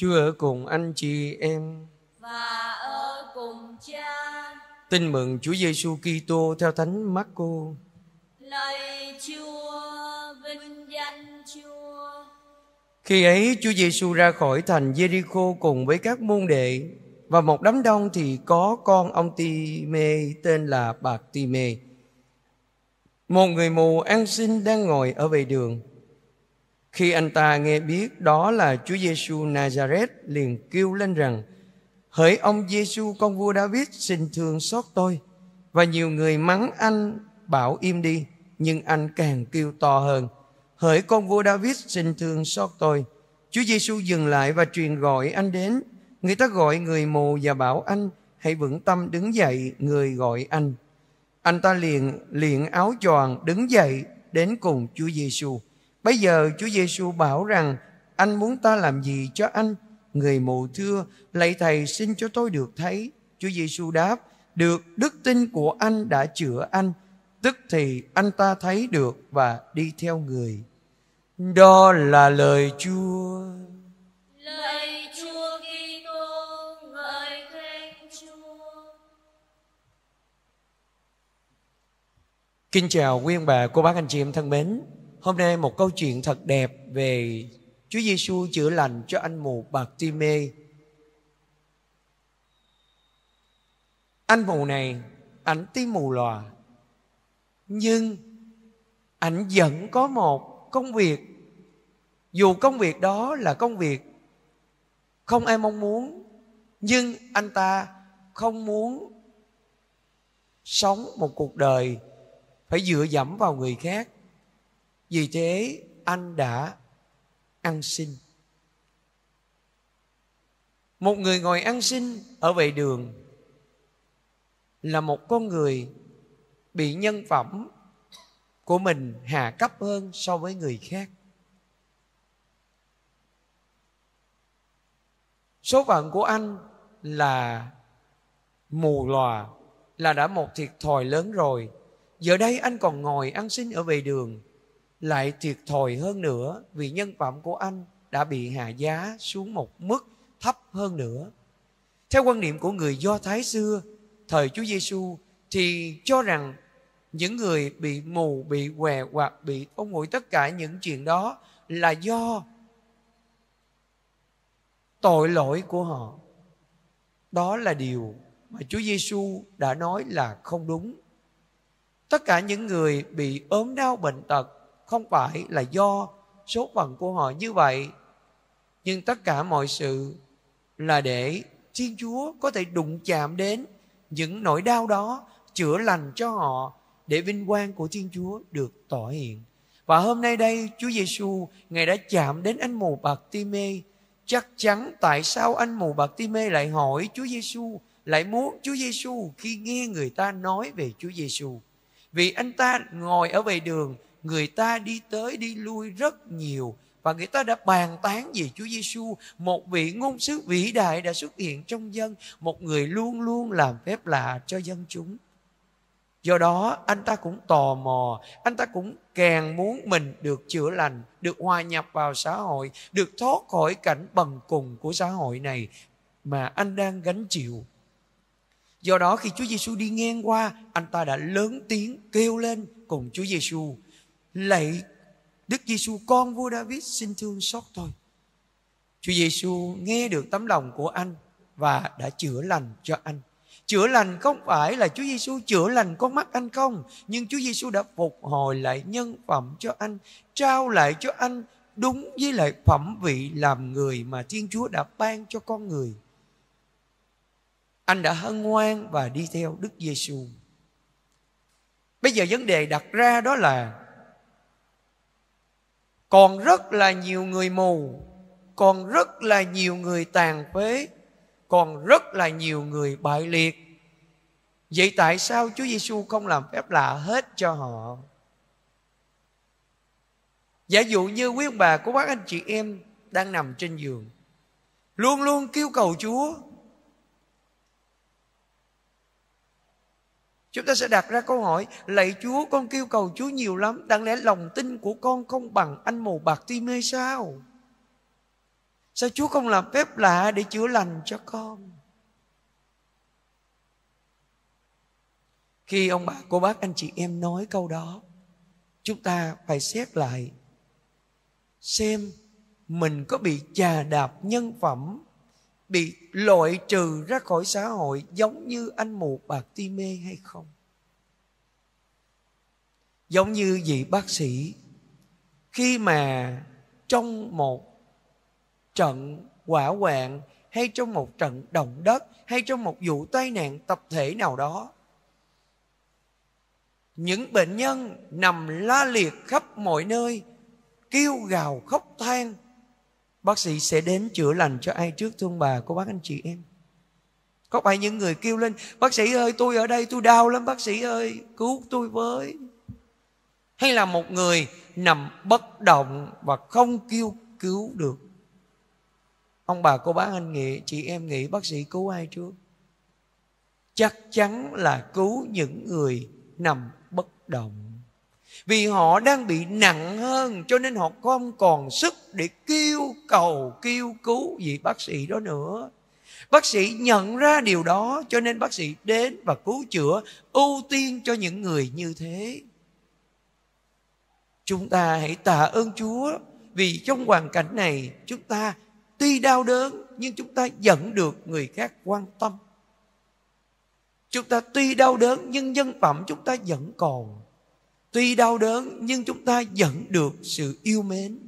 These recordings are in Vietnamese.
Chúa ở cùng anh chị em. và ở cùng cha Tin mừng Chúa Giêsu Kitô theo Thánh Marco. lạy chúa vinh danh chúa Khi ấy Chúa Giêsu ra khỏi thành Jericho cùng với các môn đệ và một đám đông thì có con ông Ti-mê tên là Bạc Ti-mê. Một người mù ăn xin đang ngồi ở vệ đường. Khi anh ta nghe biết đó là Chúa Giêsu Nazareth liền kêu lên rằng: Hỡi ông Giêsu con vua David xin thương xót tôi. Và nhiều người mắng anh bảo im đi, nhưng anh càng kêu to hơn. Hỡi con vua David xin thương xót tôi. Chúa Giêsu dừng lại và truyền gọi anh đến. Người ta gọi người mù và bảo anh hãy vững tâm đứng dậy, người gọi anh. Anh ta liền liền áo choàng đứng dậy đến cùng Chúa Giêsu. Bây giờ Chúa Giêsu bảo rằng anh muốn ta làm gì cho anh? Người mù thưa, lạy thầy xin cho tôi được thấy. Chúa Giêsu đáp, được đức tin của anh đã chữa anh. Tức thì anh ta thấy được và đi theo người. Đó là lời Chúa. lạy chúa Kitô ngợi khen chúa Kính chào quý ông bà, cô bác anh chị em thân mến. Hôm nay một câu chuyện thật đẹp về Chúa Giêsu chữa lành cho anh mù bạc ti mê. Anh mù này, ảnh tí mù lòa. Nhưng ảnh vẫn có một công việc. Dù công việc đó là công việc không ai mong muốn, nhưng anh ta không muốn sống một cuộc đời phải dựa dẫm vào người khác vì thế, anh đã ăn xin. Một người ngồi ăn xin ở vệ đường là một con người bị nhân phẩm của mình hạ cấp hơn so với người khác. Số phận của anh là mù lòa, là đã một thiệt thòi lớn rồi. Giờ đây anh còn ngồi ăn xin ở vệ đường lại thiệt thòi hơn nữa vì nhân phẩm của anh đã bị hạ giá xuống một mức thấp hơn nữa theo quan niệm của người do thái xưa, thời chúa giêsu thì cho rằng những người bị mù, bị què hoặc bị ông ngồi tất cả những chuyện đó là do tội lỗi của họ đó là điều mà Chúa Giêsu đã nói là không đúng. Tất cả những người bị ốm đau bệnh tật không phải là do số phận của họ như vậy, nhưng tất cả mọi sự là để Thiên Chúa có thể đụng chạm đến những nỗi đau đó, chữa lành cho họ để vinh quang của Thiên Chúa được tỏ hiện. Và hôm nay đây Chúa Giêsu ngài đã chạm đến anh mù bạc ti mê. Chắc chắn tại sao anh mù bạc ti mê lại hỏi Chúa Giêsu lại muốn Chúa Giêsu khi nghe người ta nói về Chúa Giêsu. Vì anh ta ngồi ở vệ đường, người ta đi tới đi lui rất nhiều và người ta đã bàn tán về Chúa Giêsu, một vị ngôn sứ vĩ đại đã xuất hiện trong dân, một người luôn luôn làm phép lạ cho dân chúng. Do đó anh ta cũng tò mò, anh ta cũng càng muốn mình được chữa lành, được hòa nhập vào xã hội, được thoát khỏi cảnh bần cùng của xã hội này mà anh đang gánh chịu. Do đó khi Chúa Giêsu đi ngang qua, anh ta đã lớn tiếng kêu lên cùng Chúa Giêsu, lạy Đức Giêsu con vua David xin thương xót tôi. Chúa Giêsu nghe được tấm lòng của anh và đã chữa lành cho anh. Chữa lành không phải là Chúa Giêsu chữa lành con mắt anh không, nhưng Chúa Giêsu đã phục hồi lại nhân phẩm cho anh, trao lại cho anh đúng với lại phẩm vị làm người mà Thiên Chúa đã ban cho con người. Anh đã hân hoan và đi theo Đức Giêsu. Bây giờ vấn đề đặt ra đó là còn rất là nhiều người mù, còn rất là nhiều người tàn phế, còn rất là nhiều người bại liệt. Vậy tại sao Chúa Giêsu không làm phép lạ hết cho họ? Giả dụ như quý ông bà của bác anh chị em đang nằm trên giường, luôn luôn kêu cầu Chúa. Chúng ta sẽ đặt ra câu hỏi, Lạy Chúa, con kêu cầu Chúa nhiều lắm, Đáng lẽ lòng tin của con không bằng anh mù bạc ti mê sao? Sao chúa không làm phép lạ để chữa lành cho con? Khi ông bà, cô bác, anh chị em nói câu đó, chúng ta phải xét lại xem mình có bị chà đạp nhân phẩm bị loại trừ ra khỏi xã hội giống như anh mù bạc ti mê hay không? Giống như vị bác sĩ, khi mà trong một trận hỏa hoạn hay trong một trận động đất hay trong một vụ tai nạn tập thể nào đó, những bệnh nhân nằm la liệt khắp mọi nơi, kêu gào khóc than bác sĩ sẽ đến chữa lành cho ai trước thương bà của bác anh chị em? Có phải những người kêu lên, bác sĩ ơi, tôi ở đây, tôi đau lắm, bác sĩ ơi, cứu tôi với. Hay là một người nằm bất động và không kêu cứu được? Ông bà cô bác anh nghĩ, chị em nghĩ bác sĩ cứu ai trước? Chắc chắn là cứu những người nằm bất động vì họ đang bị nặng hơn, cho nên họ không còn sức để kêu cầu, kêu cứu vị bác sĩ đó nữa. Bác sĩ nhận ra điều đó, cho nên bác sĩ đến và cứu chữa, ưu tiên cho những người như thế. Chúng ta hãy tạ ơn chúa, vì trong hoàn cảnh này chúng ta tuy đau đớn, nhưng chúng ta vẫn được người khác quan tâm. Chúng ta tuy đau đớn, nhưng nhân phẩm chúng ta vẫn còn tuy đau đớn, nhưng chúng ta vẫn được sự yêu mến.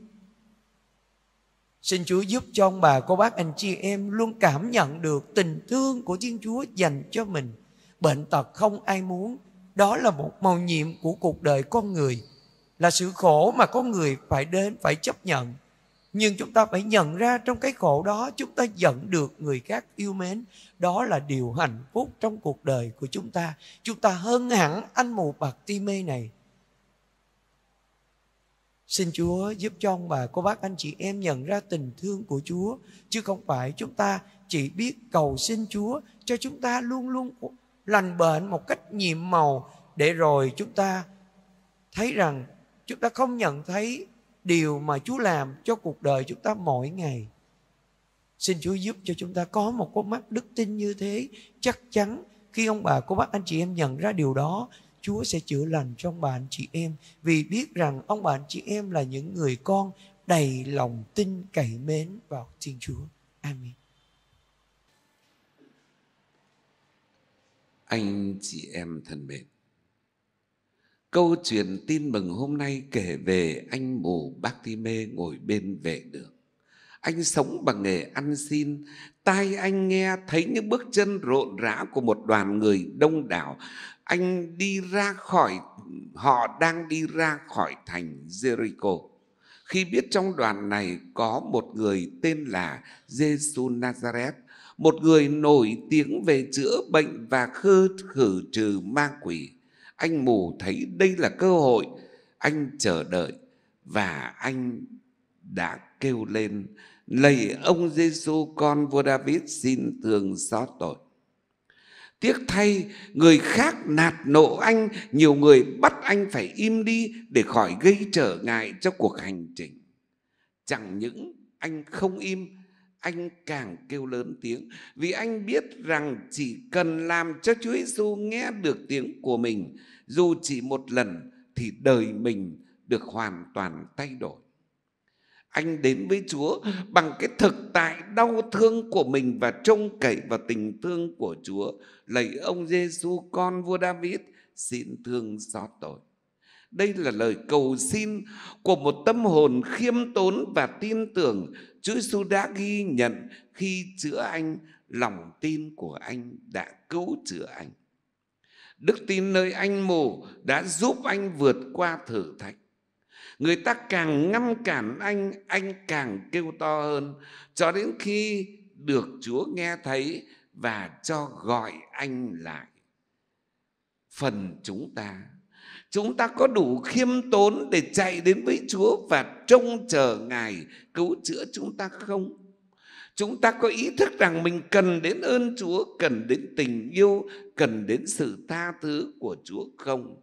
Xin chúa giúp cho ông bà, cô bác, anh chị em luôn cảm nhận được tình thương của thiên chúa dành cho mình. Bệnh tật không ai muốn. Đó là một màu nhiệm của cuộc đời con người, là sự khổ mà con người phải đến, phải chấp nhận. Nhưng chúng ta phải nhận ra trong cái khổ đó, chúng ta dẫn được người khác yêu mến. Đó là điều hạnh phúc trong cuộc đời của chúng ta. Chúng ta hơn hẳn anh mù bạc ti mê này. Xin Chúa giúp cho ông bà, cô bác, anh chị em nhận ra tình thương của Chúa. Chứ không phải chúng ta chỉ biết cầu xin Chúa cho chúng ta luôn luôn lành bệnh một cách nhiệm màu. Để rồi chúng ta thấy rằng chúng ta không nhận thấy điều mà Chúa làm cho cuộc đời chúng ta mỗi ngày. Xin Chúa giúp cho chúng ta có một con mắt đức tin như thế. Chắc chắn khi ông bà, cô bác, anh chị em nhận ra điều đó Chúa sẽ chữa lành cho ông bà anh chị em vì biết rằng ông bà anh chị em là những người con đầy lòng tin cậy mến vào Thiên Chúa. Amen. Anh chị em thân mến, câu chuyện tin mừng hôm nay kể về anh mù bác Thi Mê ngồi bên vệ đường. Anh sống bằng nghề ăn xin, tai anh nghe thấy những bước chân rộn rã của một đoàn người đông đảo anh đi ra khỏi họ đang đi ra khỏi thành Jericho. Khi biết trong đoàn này có một người tên là Jesus Nazareth, một người nổi tiếng về chữa bệnh và khơ khử trừ ma quỷ. Anh mù thấy đây là cơ hội, anh chờ đợi và anh đã kêu lên lạy ông Giêsu con vua David xin thương xót tội. Tiếc thay, người khác nạt nộ anh, nhiều người bắt anh phải im đi để khỏi gây trở ngại cho cuộc hành trình. Chẳng những anh không im, anh càng kêu lớn tiếng vì anh biết rằng chỉ cần làm cho Chúa Giêsu nghe được tiếng của mình, dù chỉ một lần thì đời mình được hoàn toàn thay đổi anh đến với Chúa bằng cái thực tại đau thương của mình và trông cậy vào tình thương của Chúa. Lạy ông Giêsu con vua David xin thương xót tội. Đây là lời cầu xin của một tâm hồn khiêm tốn và tin tưởng Chúa Giêsu đã ghi nhận khi chữa anh, lòng tin của anh đã cứu chữa anh. Đức tin nơi anh mù đã giúp anh vượt qua thử thách người ta càng ngăn cản anh anh càng kêu to hơn. Cho đến khi được chúa nghe thấy và cho gọi anh lại. Phần chúng ta chúng ta có đủ khiêm tốn để chạy đến với chúa và trông chờ ngài cứu chữa chúng ta không? Chúng ta có ý thức rằng mình cần đến ơn chúa, cần đến tình yêu, cần đến sự tha thứ của chúa không?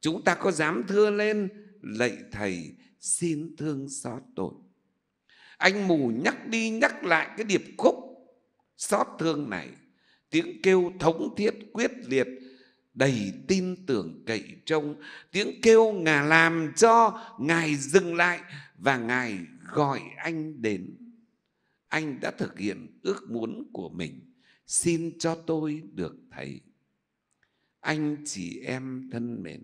Chúng ta có dám thưa lên lạy thầy, xin thương xót tội. Anh mù nhắc đi nhắc lại cái điệp khúc xót thương này. Tiếng kêu thống thiết quyết liệt, đầy tin tưởng cậy trông. Tiếng kêu ngài làm cho ngài dừng lại và ngài gọi anh đến. Anh đã thực hiện ước muốn của mình. Xin cho tôi được thấy anh chị em thân mến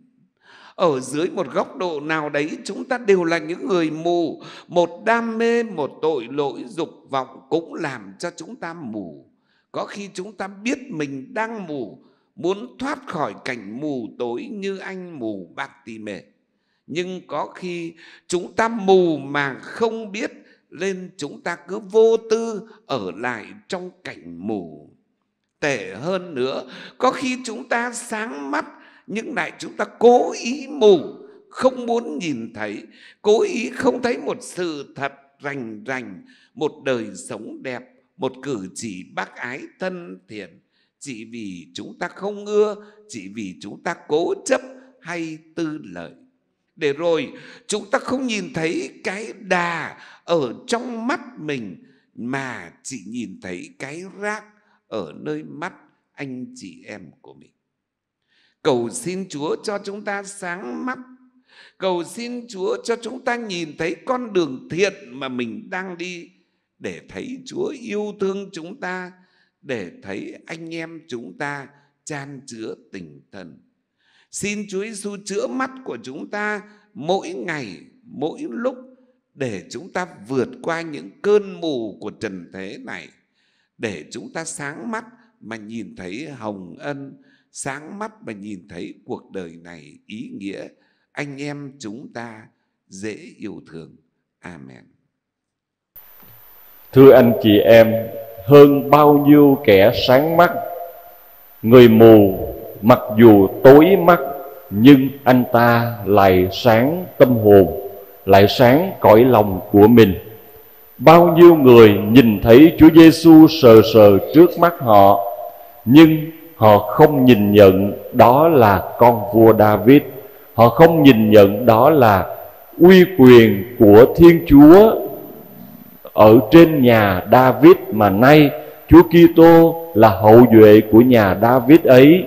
ở dưới một góc độ nào đấy, chúng ta đều là những người mù. Một đam mê, một tội lỗi, dục vọng cũng làm cho chúng ta mù. Có khi chúng ta biết mình đang mù, muốn thoát khỏi cảnh mù tối như anh mù bạc tì mề nhưng có khi chúng ta mù mà không biết, nên chúng ta cứ vô tư ở lại trong cảnh mù. Tệ hơn nữa, có khi chúng ta sáng mắt những này chúng ta cố ý mù, không muốn nhìn thấy, cố ý không thấy một sự thật rành rành, một đời sống đẹp, một cử chỉ bác ái thân thiện. Chỉ vì chúng ta không ưa, chỉ vì chúng ta cố chấp hay tư lợi. Để rồi, chúng ta không nhìn thấy cái đà ở trong mắt mình, mà chỉ nhìn thấy cái rác ở nơi mắt anh chị em của mình cầu xin chúa cho chúng ta sáng mắt cầu xin chúa cho chúng ta nhìn thấy con đường thiện mà mình đang đi để thấy chúa yêu thương chúng ta, để thấy anh em chúng ta chan chứa tình thần. xin chúa giêsu chữa mắt của chúng ta mỗi ngày, mỗi lúc để chúng ta vượt qua những cơn mù của trần thế này, để chúng ta sáng mắt mà nhìn thấy hồng ân sáng mắt và nhìn thấy cuộc đời này ý nghĩa, anh em chúng ta dễ yêu thương. Amen. Thưa anh chị em, hơn bao nhiêu kẻ sáng mắt, người mù mặc dù tối mắt, nhưng anh ta lại sáng tâm hồn, lại sáng cõi lòng của mình. Bao nhiêu người nhìn thấy Chúa Giêsu sờ sờ trước mắt họ, nhưng họ không nhìn nhận đó là con vua David họ không nhìn nhận đó là uy quyền của Thiên Chúa ở trên nhà David mà nay Chúa Kitô là hậu duệ của nhà David ấy,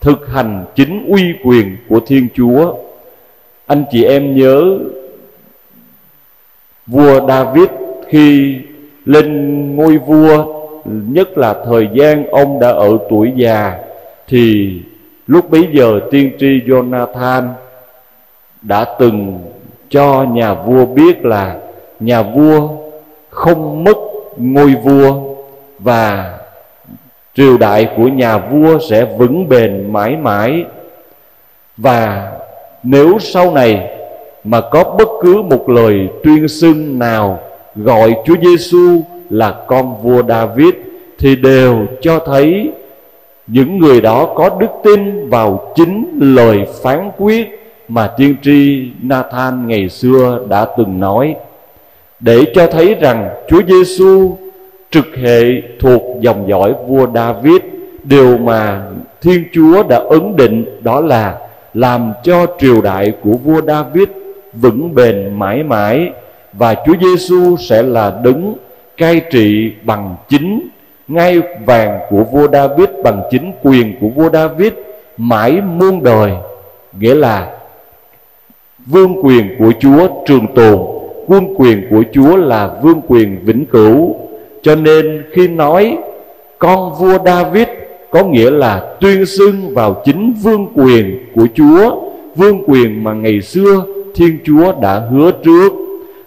thực hành chính uy quyền của Thiên Chúa. Anh chị em nhớ vua David khi lên ngôi vua nhất là thời gian ông đã ở tuổi già, thì lúc bấy giờ tiên tri Jonathan đã từng cho nhà vua biết là nhà vua không mất ngôi vua và triều đại của nhà vua sẽ vững bền mãi mãi. Và nếu sau này mà có bất cứ một lời tuyên xưng nào gọi Chúa Giêsu là con vua David, thì đều cho thấy những người đó có đức tin vào chính lời phán quyết mà tiên tri Nathan ngày xưa đã từng nói, để cho thấy rằng Chúa Giêsu trực hệ thuộc dòng dõi vua David. Điều mà Thiên Chúa đã ấn định đó là làm cho triều đại của vua David vững bền mãi mãi và Chúa Giêsu sẽ là đứng cai trị bằng chính, ngai vàng của vua David bằng chính quyền của vua David mãi muôn đời. Nghĩa là vương quyền của Chúa trường tồn quân quyền của Chúa là vương quyền vĩnh cửu. Cho nên khi nói con vua David có nghĩa là tuyên xưng vào chính vương quyền của Chúa, vương quyền mà ngày xưa Thiên Chúa đã hứa trước.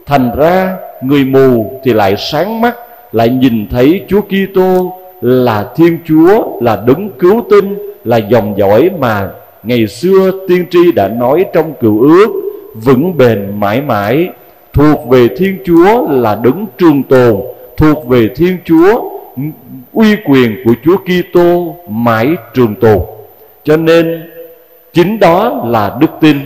Thành ra người mù thì lại sáng mắt, lại nhìn thấy Chúa Kitô là Thiên Chúa, là đấng cứu tinh, là dòng dõi mà ngày xưa tiên tri đã nói trong cựu ước, vững bền mãi mãi, thuộc về Thiên Chúa là đấng trường tồn, thuộc về Thiên Chúa, uy quyền của Chúa Kitô mãi trường tồn. Cho nên, chính đó là đức tin,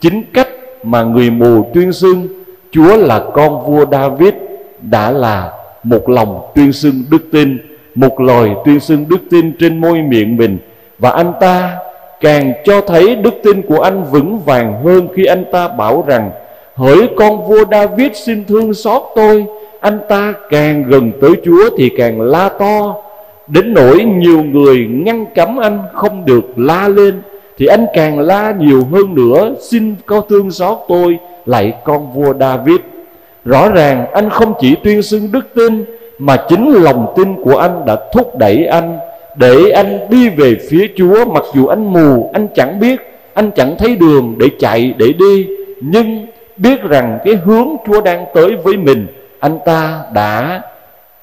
chính cách mà người mù tuyên xưng Chúa là con vua David đã là một lòng tuyên xưng đức tin, một lời tuyên xưng đức tin trên môi miệng mình. Và anh ta càng cho thấy đức tin của anh vững vàng hơn khi anh ta bảo rằng, hỡi con vua David, xin thương xót tôi. Anh ta càng gần tới Chúa thì càng la to. Đến nỗi nhiều người ngăn cấm anh không được la lên, thì anh càng la nhiều hơn nữa, xin có thương xót tôi lại con vua David. Rõ ràng anh không chỉ tuyên xưng đức tin, mà chính lòng tin của anh đã thúc đẩy anh, để anh đi về phía Chúa. Mặc dù anh mù, anh chẳng biết, anh chẳng thấy đường để chạy, để đi, nhưng biết rằng cái hướng Chúa đang tới với mình, anh ta đã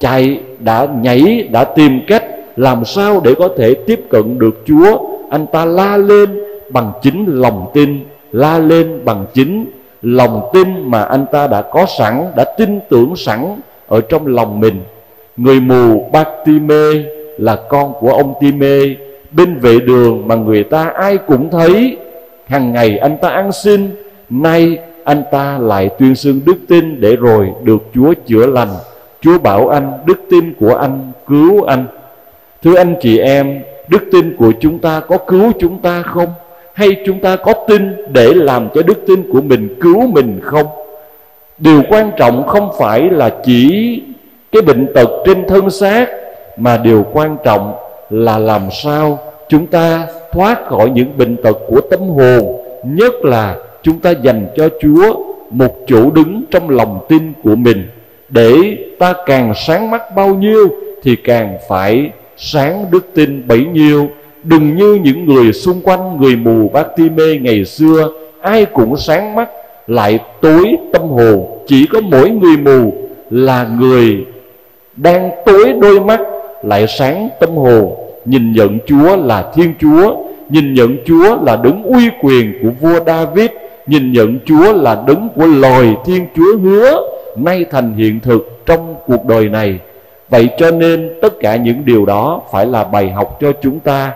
chạy, đã nhảy, đã tìm cách làm sao để có thể tiếp cận được Chúa. Anh ta la lên bằng chính lòng tin, la lên bằng chính lòng tin mà anh ta đã có sẵn, đã tin tưởng sẵn ở trong lòng mình. Người mù Bartime là con của ông Time bên vệ đường mà người ta ai cũng thấy hàng ngày anh ta ăn xin, nay anh ta lại tuyên xưng đức tin để rồi được Chúa chữa lành. Chúa bảo anh, đức tin của anh cứu anh. Thưa anh chị em, đức tin của chúng ta có cứu chúng ta không? Hay chúng ta có tin để làm cho đức tin của mình cứu mình không? Điều quan trọng không phải là chỉ cái bệnh tật trên thân xác, mà điều quan trọng là làm sao chúng ta thoát khỏi những bệnh tật của tâm hồn. Nhất là chúng ta dành cho Chúa một chỗ đứng trong lòng tin của mình. Để ta càng sáng mắt bao nhiêu thì càng phải sáng đức tin bấy nhiêu đừng như những người xung quanh người mù bác ti mê ngày xưa, ai cũng sáng mắt, lại tối tâm hồn. Chỉ có mỗi người mù là người đang tối đôi mắt, lại sáng tâm hồn. Nhìn nhận Chúa là Thiên Chúa, nhìn nhận Chúa là đứng uy quyền của vua David, nhìn nhận Chúa là đứng của lời Thiên Chúa hứa nay thành hiện thực trong cuộc đời này. Vậy cho nên tất cả những điều đó phải là bài học cho chúng ta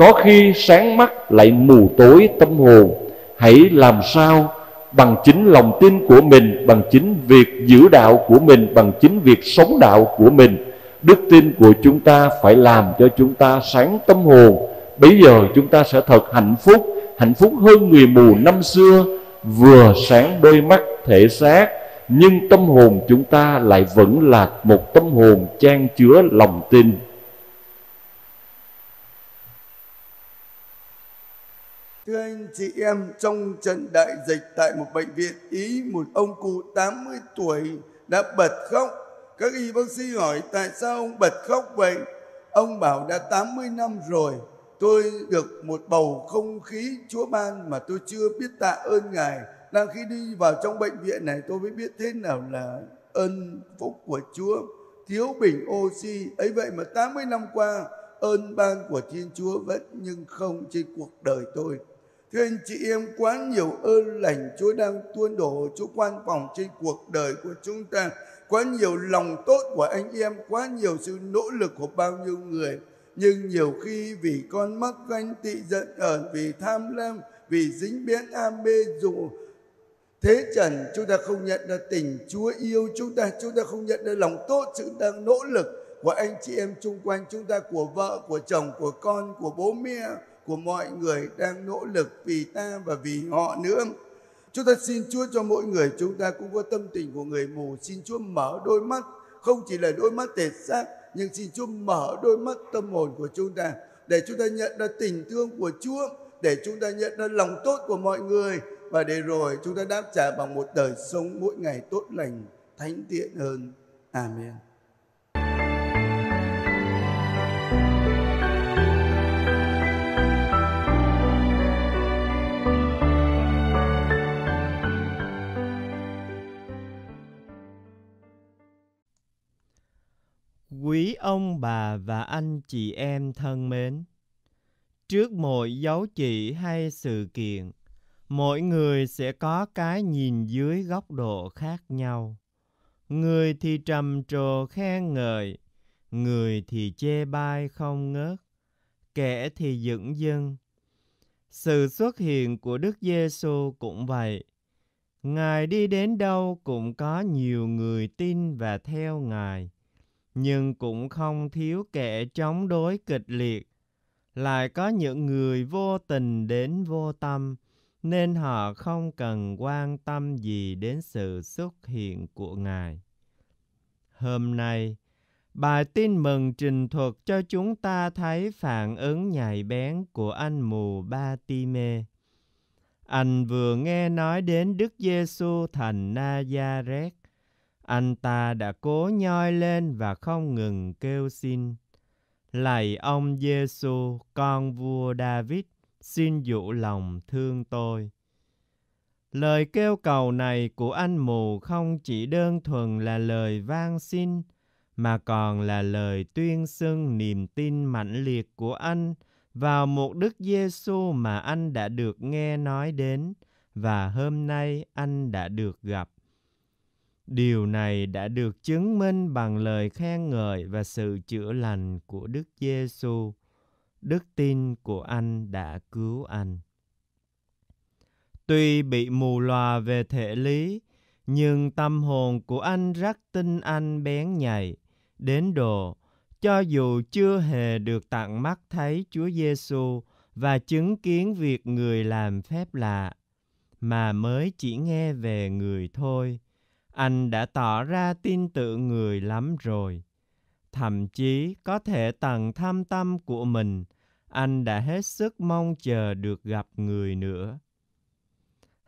có khi sáng mắt lại mù tối tâm hồn. Hãy làm sao bằng chính lòng tin của mình, bằng chính việc giữ đạo của mình, bằng chính việc sống đạo của mình. Đức tin của chúng ta phải làm cho chúng ta sáng tâm hồn. Bây giờ chúng ta sẽ thật hạnh phúc hạnh phúc hơn người mù năm xưa, vừa sáng đôi mắt thể xác. Nhưng tâm hồn chúng ta lại vẫn là một tâm hồn trang chứa lòng tin. Thưa anh chị em, trong trận đại dịch tại một bệnh viện Ý, một ông cụ 80 tuổi đã bật khóc. Các y bác sĩ hỏi tại sao ông bật khóc vậy? Ông bảo đã 80 năm rồi, tôi được một bầu không khí Chúa ban mà tôi chưa biết tạ ơn Ngài. Đang khi đi vào trong bệnh viện này tôi mới biết thế nào là ơn phúc của Chúa. Thiếu bình oxy, ấy vậy mà 80 năm qua ơn ban của Thiên Chúa vẫn nhưng không trên cuộc đời tôi. Thưa anh chị em, quá nhiều ơn lành Chúa đang tuôn đổ, Chúa quan phòng trên cuộc đời của chúng ta. Quá nhiều lòng tốt của anh em, quá nhiều sự nỗ lực của bao nhiêu người. Nhưng nhiều khi vì con mắc ganh tị giận ẩn, vì tham lam, vì dính biến am mê dụ thế trần chúng ta không nhận ra tình Chúa yêu chúng ta chúng ta không nhận ra lòng tốt sự đang nỗ lực của anh chị em chung quanh chúng ta của vợ của chồng của con của bố mẹ của mọi người đang nỗ lực vì ta và vì họ nữa. Chúng ta xin Chúa cho mỗi người chúng ta cũng có tâm tình của người mù. Xin Chúa mở đôi mắt, không chỉ là đôi mắt thể xác, nhưng xin Chúa mở đôi mắt tâm hồn của chúng ta để chúng ta nhận ra tình thương của Chúa, để chúng ta nhận ra lòng tốt của mọi người và để rồi chúng ta đáp trả bằng một đời sống mỗi ngày tốt lành, thánh thiện hơn. Amen. Quý ông bà và anh chị em thân mến, trước mỗi dấu chỉ hay sự kiện, mỗi người sẽ có cái nhìn dưới góc độ khác nhau. Người thì trầm trồ khen ngợi, người thì chê bai không ngớt, kẻ thì dựng dưng. Sự xuất hiện của Đức Giêsu cũng vậy. Ngài đi đến đâu cũng có nhiều người tin và theo Ngài nhưng cũng không thiếu kẻ chống đối kịch liệt. Lại có những người vô tình đến vô tâm, nên họ không cần quan tâm gì đến sự xuất hiện của Ngài. hôm nay. Bài tin mừng trình thuật cho chúng ta thấy phản ứng nhạy bén của anh mù Ba Ti-mê. Anh vừa nghe nói đến Đức Giêsu thành Na-za-rét, anh ta đã cố nhoi lên và không ngừng kêu xin. Lạy ông Giêsu, con vua David, xin dụ lòng thương tôi. Lời kêu cầu này của anh mù không chỉ đơn thuần là lời van xin, mà còn là lời tuyên xưng niềm tin mạnh liệt của anh vào một Đức Giêsu mà anh đã được nghe nói đến và hôm nay anh đã được gặp. Điều này đã được chứng minh bằng lời khen ngợi và sự chữa lành của Đức Giêsu. Đức tin của anh đã cứu anh. Tuy bị mù lòa về thể lý, nhưng tâm hồn của anh rất tin anh bén nhạy đến độ cho dù chưa hề được tặng mắt thấy Chúa Giêsu và chứng kiến việc người làm phép lạ mà mới chỉ nghe về người thôi, anh đã tỏ ra tin tưởng người lắm rồi. Thậm chí có thể tầng tham tâm của mình, anh đã hết sức mong chờ được gặp người nữa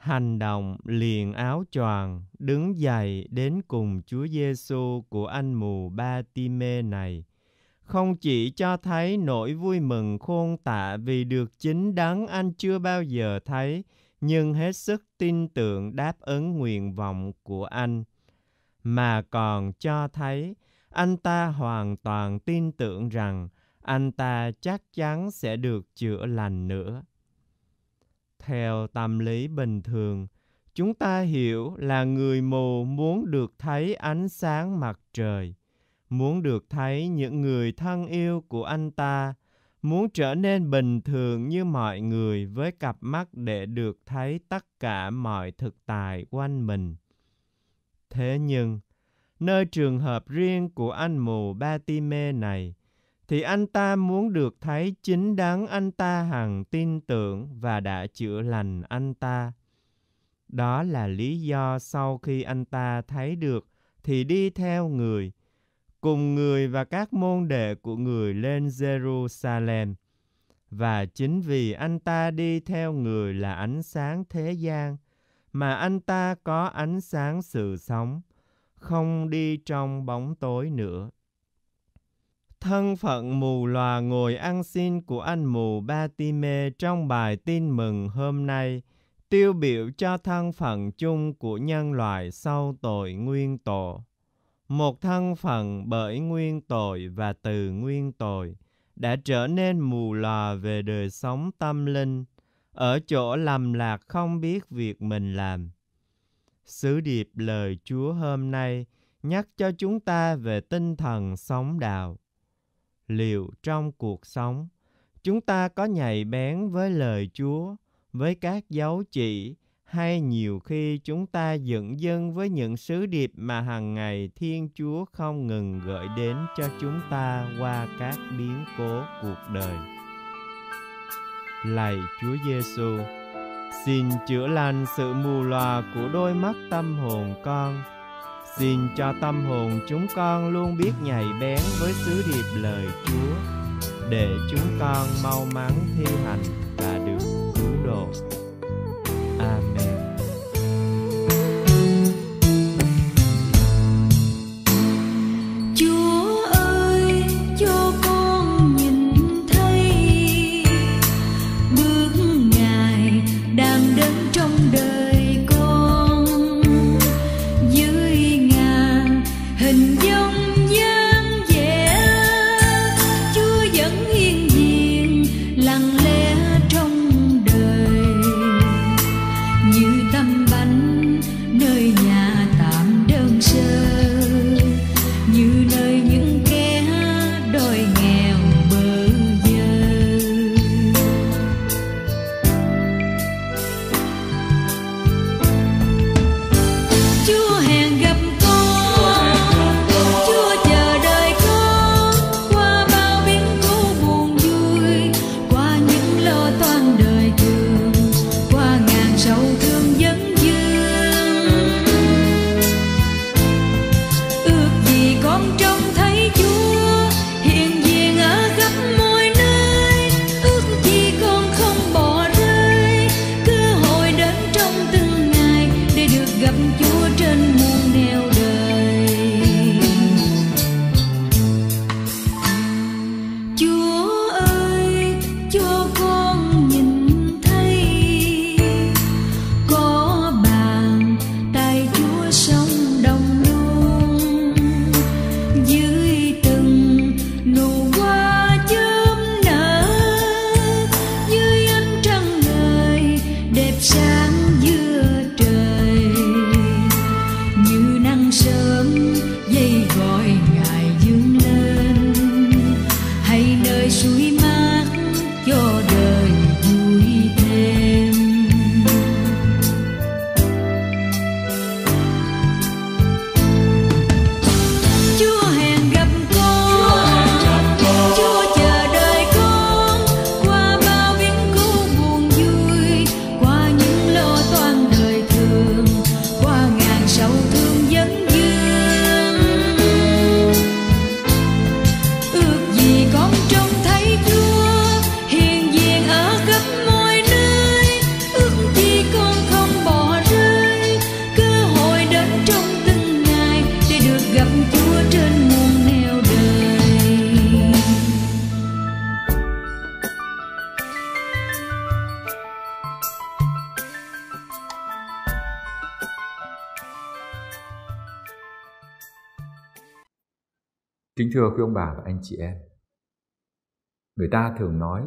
hành động liền áo choàng đứng dậy đến cùng Chúa Giêsu của anh mù Ba Ti-mê này không chỉ cho thấy nỗi vui mừng khôn tạ vì được chính đắng anh chưa bao giờ thấy nhưng hết sức tin tưởng đáp ứng nguyện vọng của anh. Mà còn cho thấy, anh ta hoàn toàn tin tưởng rằng anh ta chắc chắn sẽ được chữa lành nữa. Theo tâm lý bình thường, chúng ta hiểu là người mù muốn được thấy ánh sáng mặt trời, muốn được thấy những người thân yêu của anh ta muốn trở nên bình thường như mọi người với cặp mắt để được thấy tất cả mọi thực tại quanh mình thế nhưng nơi trường hợp riêng của anh mù Batime này thì anh ta muốn được thấy chính đáng anh ta hằng tin tưởng và đã chữa lành anh ta. Đó là lý do sau khi anh ta thấy được thì đi theo người, cùng người và các môn đệ của người lên Jerusalem. Và chính vì anh ta đi theo người là ánh sáng thế gian, mà anh ta có ánh sáng sự sống, không đi trong bóng tối nữa. Thân phận mù lòa ngồi ăn xin của anh mù Batime trong bài tin mừng hôm nay tiêu biểu cho thân phận chung của nhân loại sau tội nguyên tổ. Một thân phận bởi nguyên tội và từ nguyên tội đã trở nên mù lòa về đời sống tâm linh, ở chỗ lầm lạc không biết việc mình làm. Sứ điệp lời Chúa hôm nay nhắc cho chúng ta về tinh thần sống đạo liệu trong cuộc sống chúng ta có nhạy bén với lời Chúa, với các dấu chỉ hay nhiều khi chúng ta dựng dân với những sứ điệp mà hàng ngày Thiên Chúa không ngừng gợi đến cho chúng ta qua các biến cố cuộc đời. Lạy Chúa Giêsu, xin chữa lành sự mù lòa của đôi mắt tâm hồn con Xin cho tâm hồn chúng con luôn biết nhạy bén với sứ điệp lời Chúa để chúng con mau mắn thi hành và được cứu độ. Amen. Thưa quý ông bà và anh chị em, người ta thường nói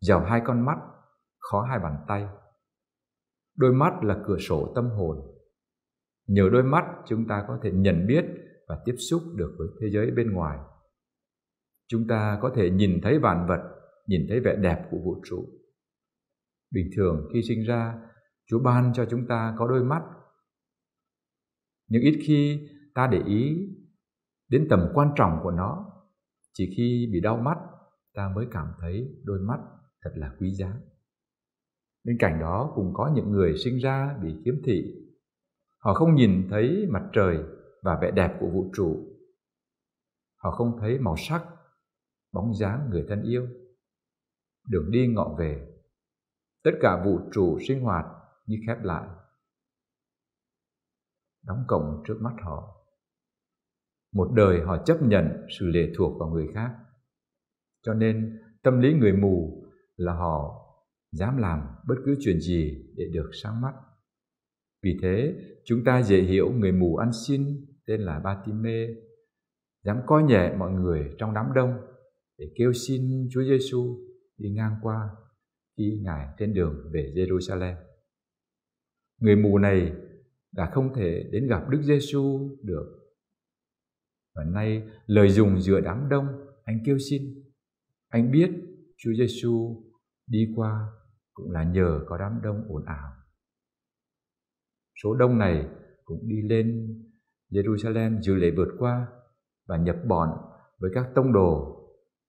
giàu hai con mắt, khó hai bàn tay. Đôi mắt là cửa sổ tâm hồn. Nhờ đôi mắt chúng ta có thể nhận biết và tiếp xúc được với thế giới bên ngoài. Chúng ta có thể nhìn thấy vạn vật, nhìn thấy vẻ đẹp của vũ trụ. Bình thường khi sinh ra, Chúa ban cho chúng ta có đôi mắt. Nhưng ít khi ta để ý đến tầm quan trọng của nó, chỉ khi bị đau mắt ta mới cảm thấy đôi mắt thật là quý giá. Bên cạnh đó cũng có những người sinh ra bị khiếm thị. Họ không nhìn thấy mặt trời và vẻ đẹp của vũ trụ. Họ không thấy màu sắc, bóng dáng người thân yêu. Đường đi ngọ về, tất cả vũ trụ sinh hoạt như khép lại. Đóng cổng trước mắt họ. Một đời họ chấp nhận sự lệ thuộc vào người khác. Cho nên tâm lý người mù là họ dám làm bất cứ chuyện gì để được sáng mắt. Vì thế, chúng ta dễ hiểu người mù ăn xin tên là Batime, dám coi nhẹ mọi người trong đám đông để kêu xin Chúa Giêsu đi ngang qua khi Ngài trên đường về Jerusalem. Người mù này đã không thể đến gặp Đức Giêsu được. Và nay lời dùng giữa đám đông, anh kêu xin. Anh biết Chúa Giêsu đi qua cũng là nhờ có đám đông ồn ào. Số đông này cũng đi lên Jerusalem dự lễ vượt qua và nhập bọn với các tông đồ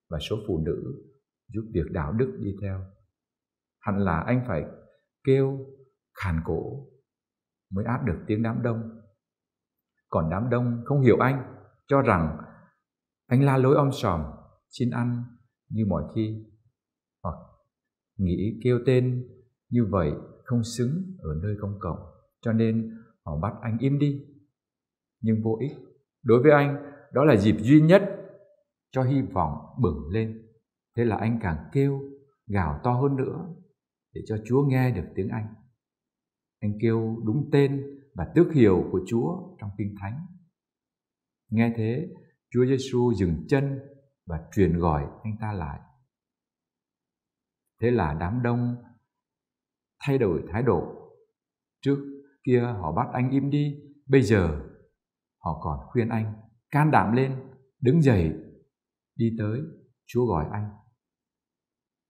và số phụ nữ giúp việc đạo đức đi theo. Hẳn là anh phải kêu khàn cổ mới áp được tiếng đám đông. Còn đám đông không hiểu anh, cho rằng anh la lối om sòm, xin ăn như mọi khi, hoặc nghĩ kêu tên như vậy không xứng ở nơi công cộng, cho nên họ bắt anh im đi. Nhưng vô ích, đối với anh, đó là dịp duy nhất cho hy vọng bừng lên. Thế là anh càng kêu, gào to hơn nữa để cho Chúa nghe được tiếng anh. Anh kêu đúng tên và tước hiệu của Chúa trong Kinh Thánh. Nghe thế, Chúa Giêsu dừng chân và truyền gọi anh ta lại. Thế là đám đông thay đổi thái độ. Trước kia họ bắt anh im đi, bây giờ họ còn khuyên anh can đảm lên, đứng dậy, đi tới, Chúa gọi anh.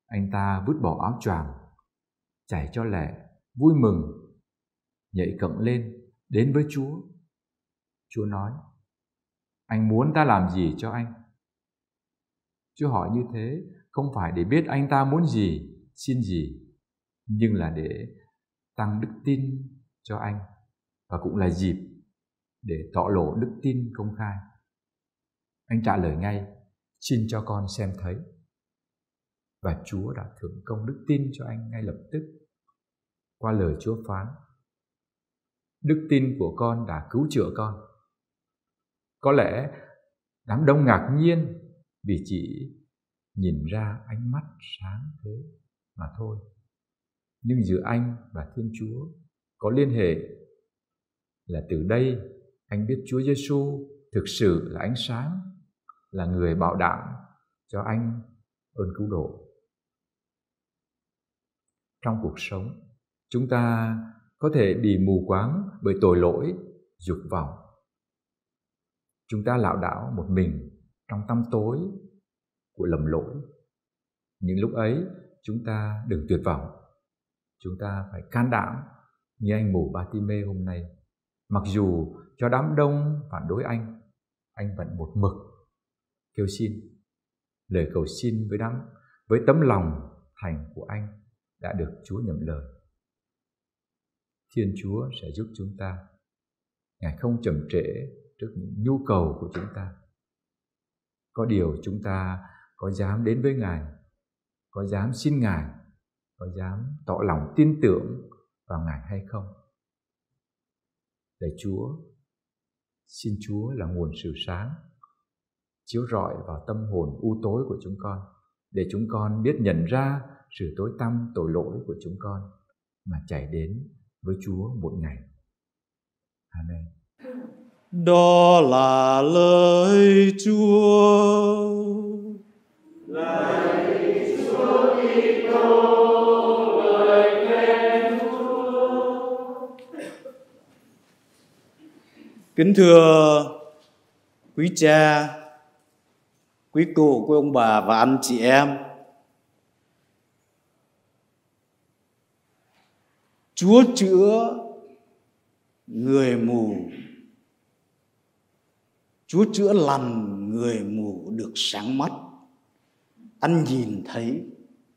Anh ta vứt bỏ áo choàng, chảy cho lẹ, vui mừng, nhảy cẫng lên, đến với Chúa. Chúa nói, anh muốn ta làm gì cho anh? Chúa hỏi như thế không phải để biết anh ta muốn gì, xin gì, nhưng là để tăng đức tin cho anh và cũng là dịp để tỏ lộ đức tin công khai. Anh trả lời ngay, xin cho con xem thấy. Và Chúa đã thưởng công đức tin cho anh ngay lập tức. Qua lời Chúa phán, đức tin của con đã cứu chữa con. Có lẽ đám đông ngạc nhiên vì chỉ nhìn ra ánh mắt sáng thế mà thôi. Nhưng giữa anh và Thiên Chúa có liên hệ là từ đây anh biết Chúa Giêsu thực sự là ánh sáng, là người bảo đảm cho anh ơn cứu độ. Trong cuộc sống, chúng ta có thể bị mù quáng bởi tội lỗi, dục vọng. Chúng ta lảo đảo một mình trong tâm tối của lầm lỗi. Những lúc ấy, chúng ta đừng tuyệt vọng. Chúng ta phải can đảm như anh mù Batime hôm nay. Mặc dù cho đám đông phản đối anh, anh vẫn một mực kêu xin. Lời cầu xin với đám với tấm lòng thành của anh đã được Chúa nhận lời. Thiên Chúa sẽ giúp chúng ta. Ngài không chậm trễ trước những nhu cầu của chúng ta. Có điều chúng ta có dám đến với Ngài, có dám xin Ngài, có dám tỏ lòng tin tưởng vào Ngài hay không? Lạy Chúa, xin Chúa là nguồn sự sáng, chiếu rọi vào tâm hồn u tối của chúng con, để chúng con biết nhận ra sự tối tăm tội lỗi của chúng con mà chạy đến với Chúa một ngày. Amen đó là lời Chúa. Kính thưa quý cha, quý cụ, quý ông bà và anh chị em. Chúa chữa người mù. Chúa chữa lành người mù được sáng mắt. Anh nhìn thấy,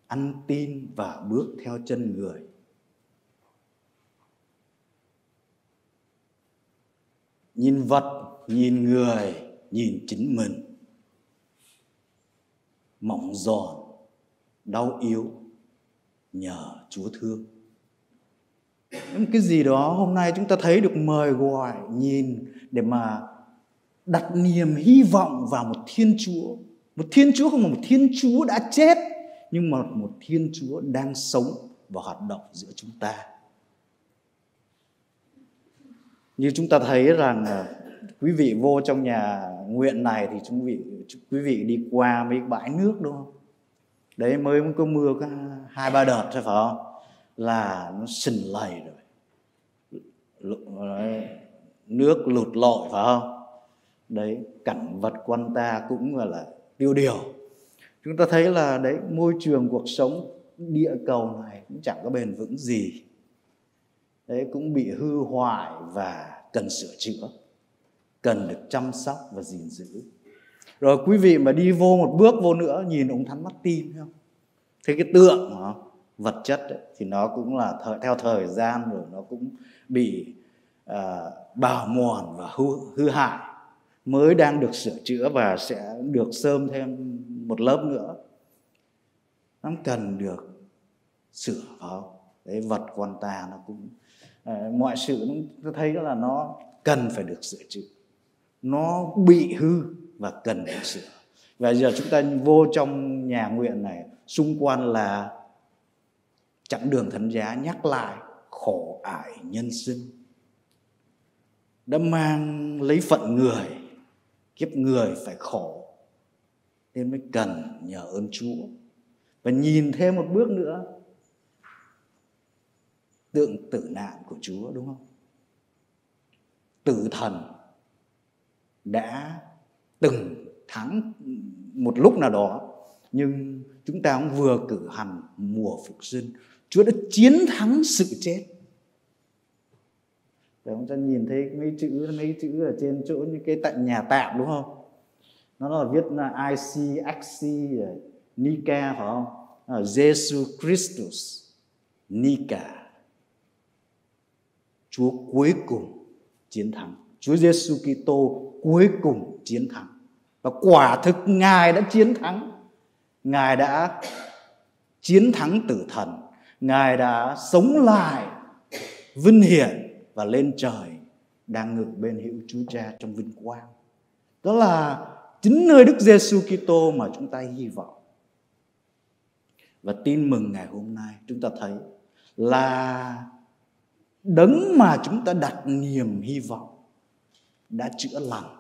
anh tin và bước theo chân người. Nhìn vật, nhìn người, nhìn chính mình. Mỏng giòn, đau yếu, nhờ Chúa thương Những cái gì đó hôm nay chúng ta thấy được mời gọi nhìn để mà đặt niềm hy vọng vào một thiên chúa. Một thiên chúa không phải một thiên chúa đã chết, nhưng mà một thiên chúa đang sống và hoạt động giữa chúng ta. Như chúng ta thấy rằng à, quý vị vô trong nhà nguyện này thì chúng vị, quý vị đi qua mấy bãi nước, đúng không? Đấy, mới có mưa có hai ba đợt thôi, phải không? Là nó sình lầy rồi. Ờ, nước lụt lội, phải không? Đấy cảnh vật quanh ta cũng gọi là tiêu điều. Chúng ta thấy là đấy môi trường cuộc sống địa cầu này cũng chẳng có bền vững gì. Đấy cũng bị hư hoại và cần sửa chữa cần được chăm sóc và gìn giữ. Rồi quý vị mà đi vô một bước vô nữa nhìn ông thánh mắt tin không? Thế cái tượng đó, vật chất ấy, thì nó cũng là thời, theo thời gian rồi nó cũng bị uh, bào mòn và hư, hư hại mới đang được sửa chữa và sẽ được sơm thêm một lớp nữa. Nó cần được sửa vào đấy vật quan ta nó cũng à, mọi sự nó thấy là nó cần phải được sửa chữa. Nó bị hư và cần được sửa. Và giờ chúng ta vô trong nhà nguyện này, xung quanh là chặng đường thánh giá nhắc lại khổ ải nhân sinh. Đã mang lấy phận người kiếp người phải khổ, nên mới cần nhờ ơn chúa. Và nhìn thêm một bước nữa, tượng tử nạn của chúa, đúng không? Tử thần đã từng thắng một lúc nào đó, nhưng chúng ta cũng vừa cử hành mùa phục sinh. Chúa đã chiến thắng sự chết để ông cho nhìn thấy mấy chữ mấy chữ ở trên chỗ những cái tại nhà tạm đúng không? Nó là viết là IC, XC, Nika phải không? Là Jesus Christus Nika. Chúa cuối cùng chiến thắng. Chúa Giêsu Kitô cuối cùng chiến thắng. Và quả thực Ngài đã chiến thắng. Ngài đã chiến thắng tử thần. Ngài đã sống lại vinh hiển và lên trời đang ngự bên hữu Chúa Cha trong vinh quang. Đó là chính nơi Đức Giêsu Kitô mà chúng ta hy vọng. Và tin mừng ngày hôm nay chúng ta thấy là đấng mà chúng ta đặt niềm hy vọng đã chữa lành.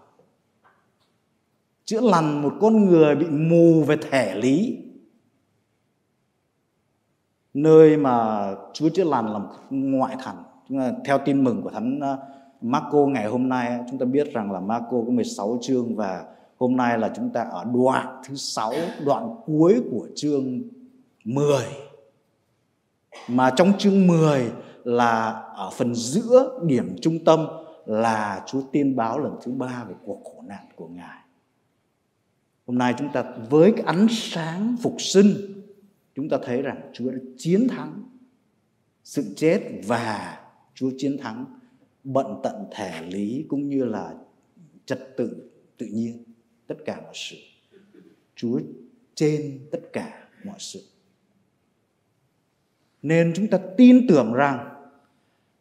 Chữa lành một con người bị mù về thể lý nơi mà Chúa chữa lành làm ngoại thành. Ờ, theo tin mừng của Thánh ờ, Marco ngày hôm nay chúng ta biết rằng là Marco có 16 chương và hôm nay là chúng ta ở đoạn thứ 6, đoạn cuối của chương 10. Mà trong chương 10 là ở phần giữa điểm trung tâm là Chúa tiên báo lần thứ ba về cuộc khổ nạn của Ngài. Hôm nay chúng ta với cái ánh sáng phục sinh chúng ta thấy rằng Chúa đã chiến thắng sự chết và Chúa chiến thắng, bận tận thể lý cũng như là trật tự tự nhiên, tất cả mọi sự. Chúa trên tất cả mọi sự. Nên chúng ta tin tưởng rằng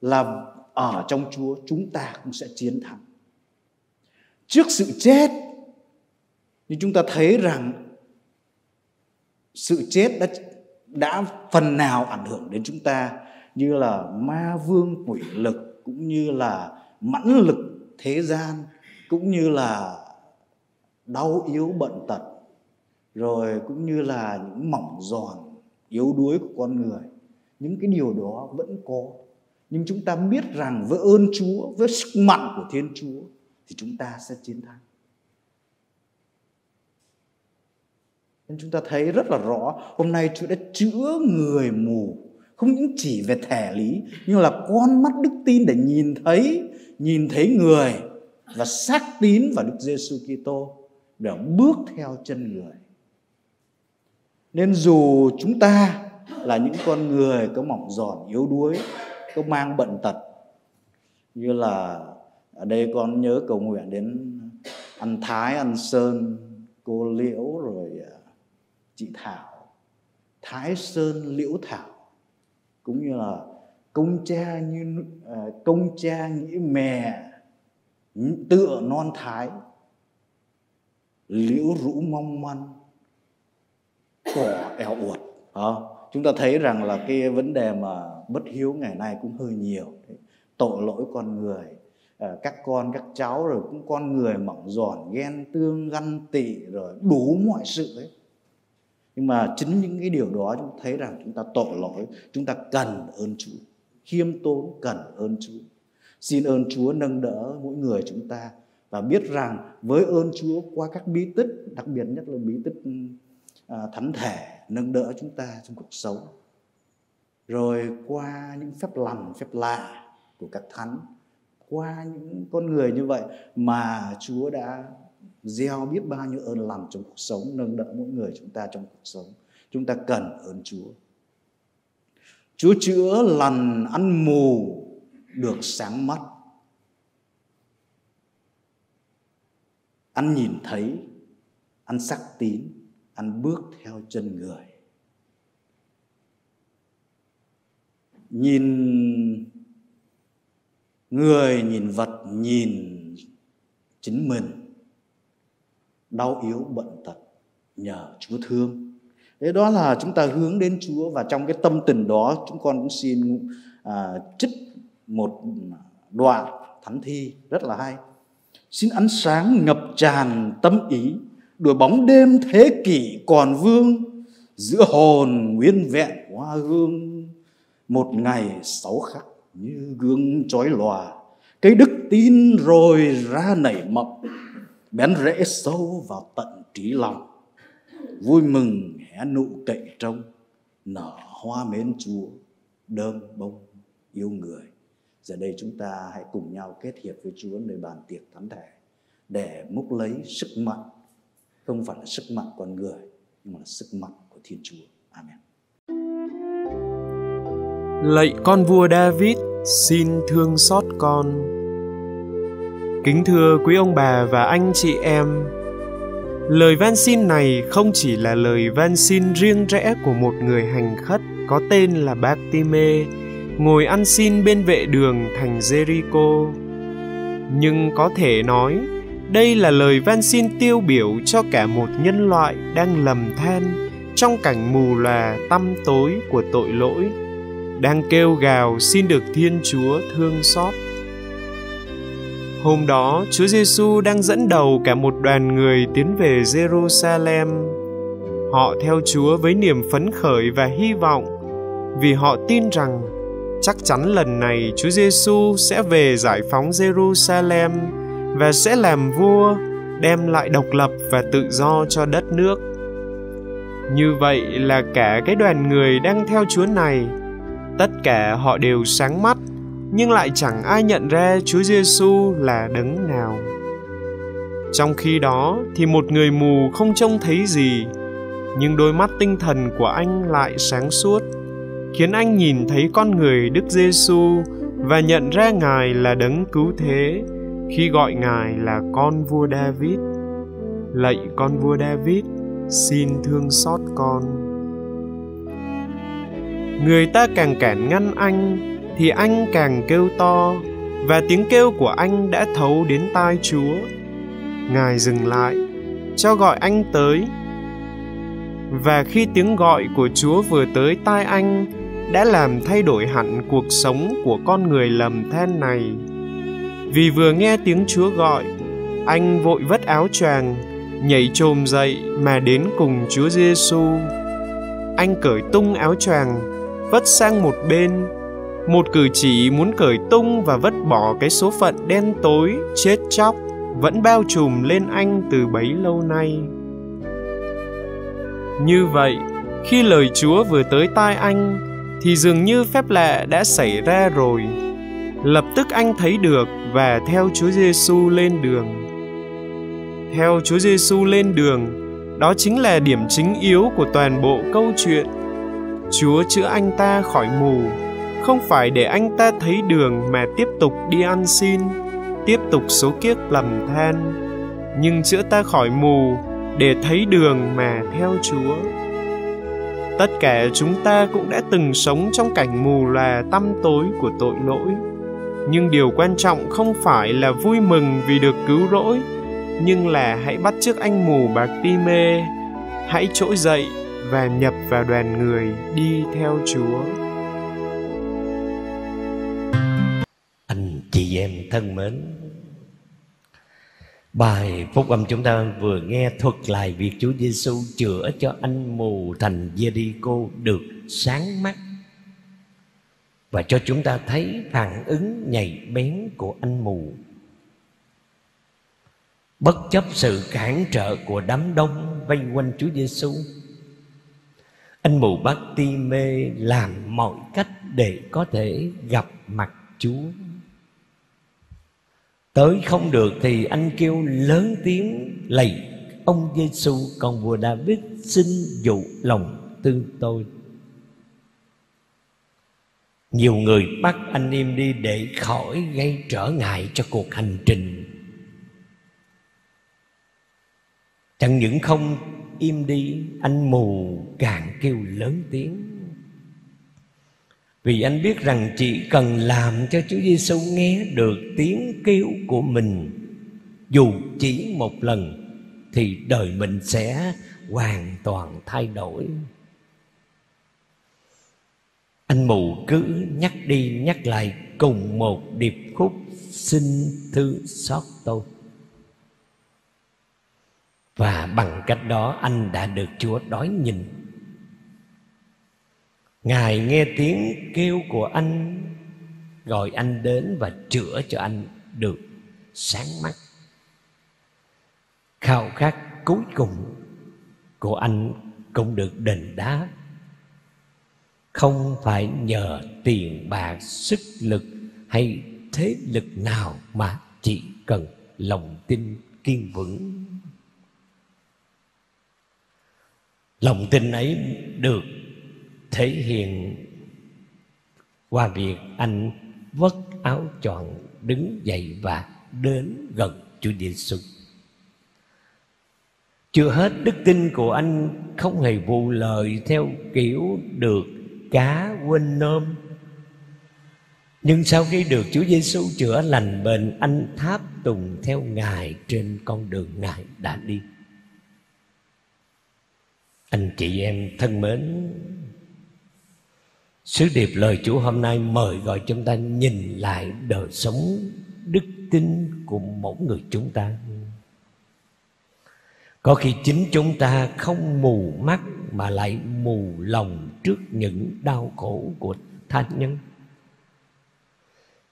là ở trong Chúa chúng ta cũng sẽ chiến thắng. Trước sự chết Nhưng chúng ta thấy rằng sự chết đã đã phần nào ảnh hưởng đến chúng ta như là ma vương quỷ lực, cũng như là mãnh lực thế gian, cũng như là đau yếu bệnh tật, rồi cũng như là những mỏng giòn yếu đuối của con người. Những cái điều đó vẫn có. Nhưng chúng ta biết rằng với ơn Chúa, với sức mạnh của Thiên Chúa, thì chúng ta sẽ chiến thắng. Nên chúng ta thấy rất là rõ, hôm nay Chúa đã chữa người mù không những chỉ về thể lý nhưng là con mắt đức tin để nhìn thấy nhìn thấy người và xác tín vào Đức Giêsu Kitô để bước theo chân người. Nên dù chúng ta là những con người có mỏng giòn yếu đuối, có mang bệnh tật như là ở đây con nhớ cầu nguyện đến anh Thái, anh Sơn, cô Liễu rồi à, chị Thảo, Thái Sơn, Liễu Thảo cũng như là công cha như à, công cha nghĩa mẹ ừ, tựa non thái liễu rũ mong manh cỏ eo uột. À, chúng ta thấy rằng là cái vấn đề mà bất hiếu ngày nay cũng hơi nhiều. Tội lỗi con người à, các con các cháu rồi cũng con người mỏng giòn ghen tương ganh tị rồi đủ mọi sự ấy nhưng mà chính những cái điều đó chúng thấy rằng chúng ta tội lỗi chúng ta cần ơn Chúa khiêm tốn cần ơn Chúa. Xin ơn Chúa nâng đỡ mỗi người chúng ta và biết rằng với ơn Chúa qua các bí tích đặc biệt nhất là bí tích à, thánh thể nâng đỡ chúng ta trong cuộc sống. Rồi qua những phép lành phép lạ của các thánh qua những con người như vậy mà Chúa đã gieo biết bao nhiêu ơn lành trong cuộc sống, nâng đỡ mỗi người chúng ta trong cuộc sống. Chúng ta cần ơn Chúa. Chúa chữa lành ăn mù được sáng mắt. Anh nhìn thấy anh sắc tín anh bước theo chân người. Nhìn người, nhìn vật, nhìn chính mình đau yếu bệnh tật nhờ Chúa thương. Thế đó là chúng ta hướng đến Chúa và trong cái tâm tình đó chúng con cũng xin à, trích một à, đoạn thánh thi rất là hay. Xin ánh sáng ngập tràn tâm ý, đuổi bóng đêm thế kỷ còn vương, giữa hồn nguyên vẹn hoa hương, một ngày sáu khắc như gương chói lòa, cây đức tin rồi ra nảy mập bén rễ sâu vào tận trí lòng. Vui mừng hé nụ cậy trông. Nở hoa mến chúa, đơm bông yêu người. Giờ đây chúng ta hãy cùng nhau kết hiệp với chúa nơi bàn tiệc thánh thể để múc lấy sức mạnh. Không phải là sức mạnh con người, nhưng mà là sức mạnh của thiên chúa. Amen. Lạy con vua david, xin thương xót con. Kính thưa quý ông bà và anh chị em, lời van xin này không chỉ là lời van xin riêng rẽ của một người hành khất có tên là Bartime, ngồi ăn xin bên vệ đường thành Jericho. Nhưng có thể nói, đây là lời van xin tiêu biểu cho cả một nhân loại đang lầm than trong cảnh mù lòa tăm tối của tội lỗi, đang kêu gào xin được Thiên Chúa thương xót. Hôm đó, Chúa Giêsu đang dẫn đầu cả một đoàn người tiến về Jerusalem. Họ theo Chúa với niềm phấn khởi và hy vọng, vì họ tin rằng chắc chắn lần này Chúa Giêsu sẽ về giải phóng Jerusalem và sẽ làm vua, đem lại độc lập và tự do cho đất nước. Như vậy là cả cái đoàn người đang theo Chúa này, tất cả họ đều sáng mắt nhưng lại chẳng ai nhận ra Chúa Giêsu là đấng nào. Trong khi đó thì một người mù không trông thấy gì, nhưng đôi mắt tinh thần của anh lại sáng suốt, khiến anh nhìn thấy con người Đức Giêsu và nhận ra Ngài là đấng cứu thế khi gọi Ngài là con vua David. Lạy con vua David, xin thương xót con. Người ta càng cản ngăn anh thì anh càng kêu to và tiếng kêu của anh đã thấu đến tai Chúa. Ngài dừng lại, cho gọi anh tới. Và khi tiếng gọi của Chúa vừa tới tai anh, đã làm thay đổi hẳn cuộc sống của con người lầm than này. Vì vừa nghe tiếng Chúa gọi, Anh vội vất áo choàng, nhảy trồm dậy mà đến cùng Chúa Giêsu. Anh cởi tung áo choàng, vất sang một bên. Một cử chỉ muốn cởi tung và vứt bỏ cái số phận đen tối, chết chóc vẫn bao trùm lên anh từ bấy lâu nay. Như vậy, khi lời Chúa vừa tới tai anh thì dường như phép lạ đã xảy ra rồi. Lập tức anh thấy được và theo Chúa Giêsu lên đường. Theo Chúa Giêsu lên đường, đó chính là điểm chính yếu của toàn bộ câu chuyện. Chúa chữa anh ta khỏi mù, không phải để anh ta thấy đường mà tiếp tục đi ăn xin, tiếp tục số kiếp lầm than, nhưng chữa ta khỏi mù để thấy đường mà theo Chúa. Tất cả chúng ta cũng đã từng sống trong cảnh mù là tăm tối của tội lỗi. Nhưng điều quan trọng không phải là vui mừng vì được cứu rỗi nhưng là hãy bắt chước anh mù bạc ti mê. Hãy trỗi dậy và nhập vào đoàn người đi theo chúa. Hiền thân mến. Bài phúc âm chúng ta vừa nghe thuật lại việc Chúa Giêsu chữa cho anh mù thành Jericho được sáng mắt. Và cho chúng ta thấy phản ứng nhạy bén của anh mù. Bất chấp sự cản trở của đám đông vây quanh Chúa Giêsu, anh mù bát ti mê làm mọi cách để có thể gặp mặt Chúa tới không được thì anh kêu lớn tiếng lạy, ông Giêsu con vua David xin dụ lòng tương tôi. Nhiều người bắt anh im đi để khỏi gây trở ngại cho cuộc hành trình. Chẳng những không im đi, anh mù càng kêu lớn tiếng vì anh biết rằng chỉ cần làm cho Chúa Giêsu nghe được tiếng kêu của mình dù chỉ một lần, thì đời mình sẽ hoàn toàn thay đổi. Anh mù cứ nhắc đi nhắc lại cùng một điệp khúc xin thư xót tôi. Và bằng cách đó, anh đã được Chúa đói nhìn Ngài nghe tiếng kêu của anh Gọi anh đến và chữa cho anh được sáng mắt. Khao khát cuối cùng của anh cũng được đền đáp. Không phải nhờ tiền bạc, sức lực hay thế lực nào Mà chỉ cần lòng tin kiên vững. Lòng tin ấy được thể hiện qua việc anh vất áo choàng đứng dậy và đến gần Chúa Giêsu. Chưa hết đức tin của anh không hề vụ lợi theo kiểu được cá quên nôm. Nhưng sau khi được Chúa Giêsu chữa lành bệnh, anh tháp tùng theo Ngài trên con đường Ngài đã đi. Anh chị em thân mến, Sứ điệp lời Chúa hôm nay mời gọi chúng ta nhìn lại đời sống đức tin của mỗi người chúng ta. Có khi chính chúng ta không mù mắt mà lại mù lòng trước những đau khổ của tha nhân.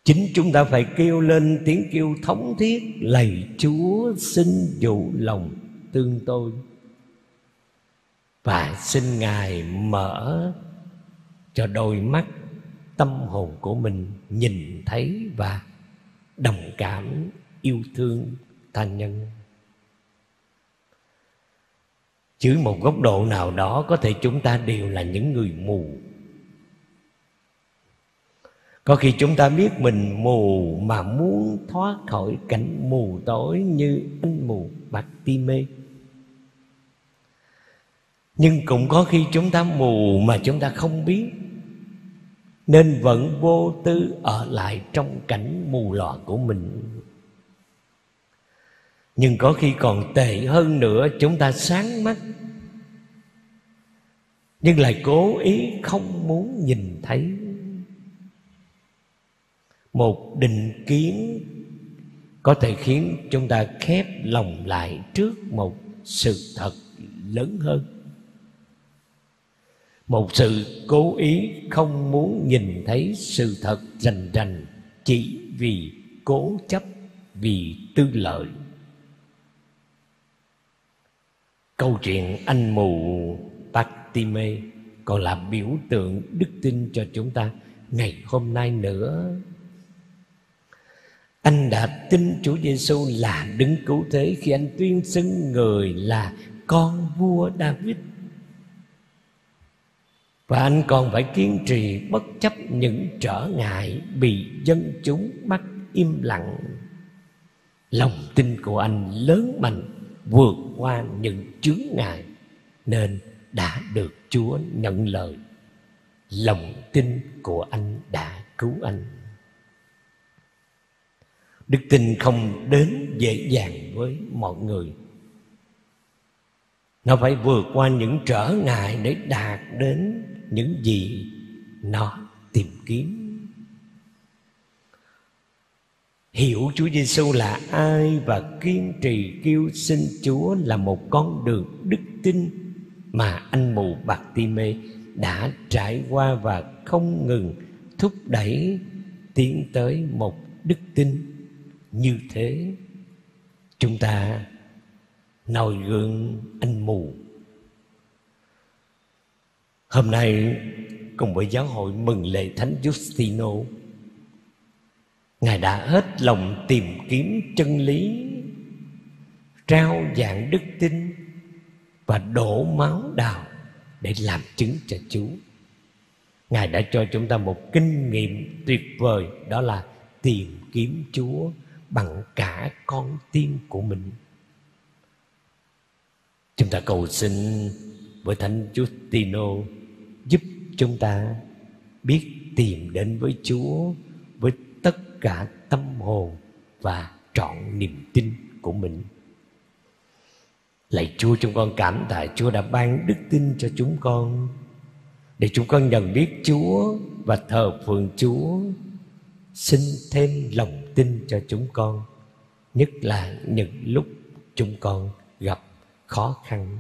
Chính chúng ta phải kêu lên tiếng kêu thống thiết, Lạy Chúa, xin dụ lòng tương tôi Và xin Ngài mở cho đôi mắt tâm hồn của mình nhìn thấy và đồng cảm yêu thương tha nhân. Chứ một góc độ nào đó có thể chúng ta đều là những người mù. Có khi chúng ta biết mình mù mà muốn thoát khỏi cảnh mù tối như anh mù bạc ti mê. Nhưng cũng có khi chúng ta mù mà chúng ta không biết nên vẫn vô tư ở lại trong cảnh mù lòa của mình. Nhưng có khi còn tệ hơn nữa, chúng ta sáng mắt, nhưng lại cố ý không muốn nhìn thấy. Một định kiến có thể khiến chúng ta khép lòng lại trước một sự thật lớn hơn một sự cố ý không muốn nhìn thấy sự thật rành rành chỉ vì cố chấp, vì tư lợi câu chuyện anh mù Patime còn là biểu tượng đức tin cho chúng ta ngày hôm nay nữa anh đã tin Chúa Giêsu là đứng cứu thế khi anh tuyên xưng người là con vua David. Và anh còn phải kiên trì bất chấp những trở ngại bị dân chúng bắt im lặng. Lòng tin của anh lớn mạnh, vượt qua những chướng ngại, nên đã được Chúa nhận lời. Lòng tin của anh đã cứu anh đức tin không đến dễ dàng với mọi người nó phải vượt qua những trở ngại để đạt đến những gì nó tìm kiếm. Hiểu Chúa Giêsu là ai và kiên trì kêu xin Chúa là một con đường đức tin mà anh mù bạc ti mê đã trải qua và không ngừng thúc đẩy tiến tới một đức tin như thế. Chúng ta noi gương anh mù hôm nay, cùng với giáo hội mừng lễ thánh Justino, ngài đã hết lòng tìm kiếm chân lý, trao dạng đức tin và đổ máu đào để làm chứng cho Chúa. Ngài đã cho chúng ta một kinh nghiệm tuyệt vời, đó là tìm kiếm Chúa bằng cả con tim của mình chúng ta cầu xin với thánh Justino giúp chúng ta biết tìm đến với Chúa với tất cả tâm hồn và trọn niềm tin của mình. Lạy Chúa, chúng con cảm tạ Chúa đã ban đức tin cho chúng con để chúng con nhận biết Chúa và thờ phượng Chúa, xin thêm lòng tin cho chúng con, nhất là những lúc chúng con gặp khó khăn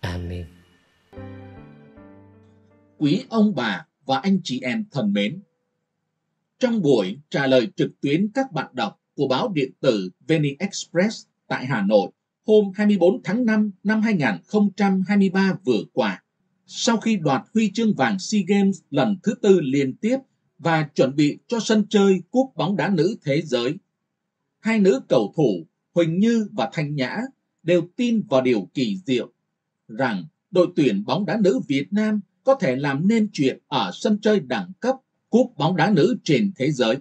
amen quý ông bà và anh chị em thân mến trong buổi trả lời trực tuyến các bạn đọc của báo điện tử Veni Express tại Hà Nội hôm 24 tháng 5 năm 2023 vừa qua, sau khi đoạt huy chương vàng SEA Games lần thứ tư liên tiếp và chuẩn bị cho sân chơi cúp bóng đá nữ thế giới. Hai nữ cầu thủ Huỳnh Như và Thanh Nhã đều tin vào điều kỳ diệu rằng đội tuyển bóng đá nữ Việt Nam có thể làm nên chuyện ở sân chơi đẳng cấp cúp bóng đá nữ trên thế giới.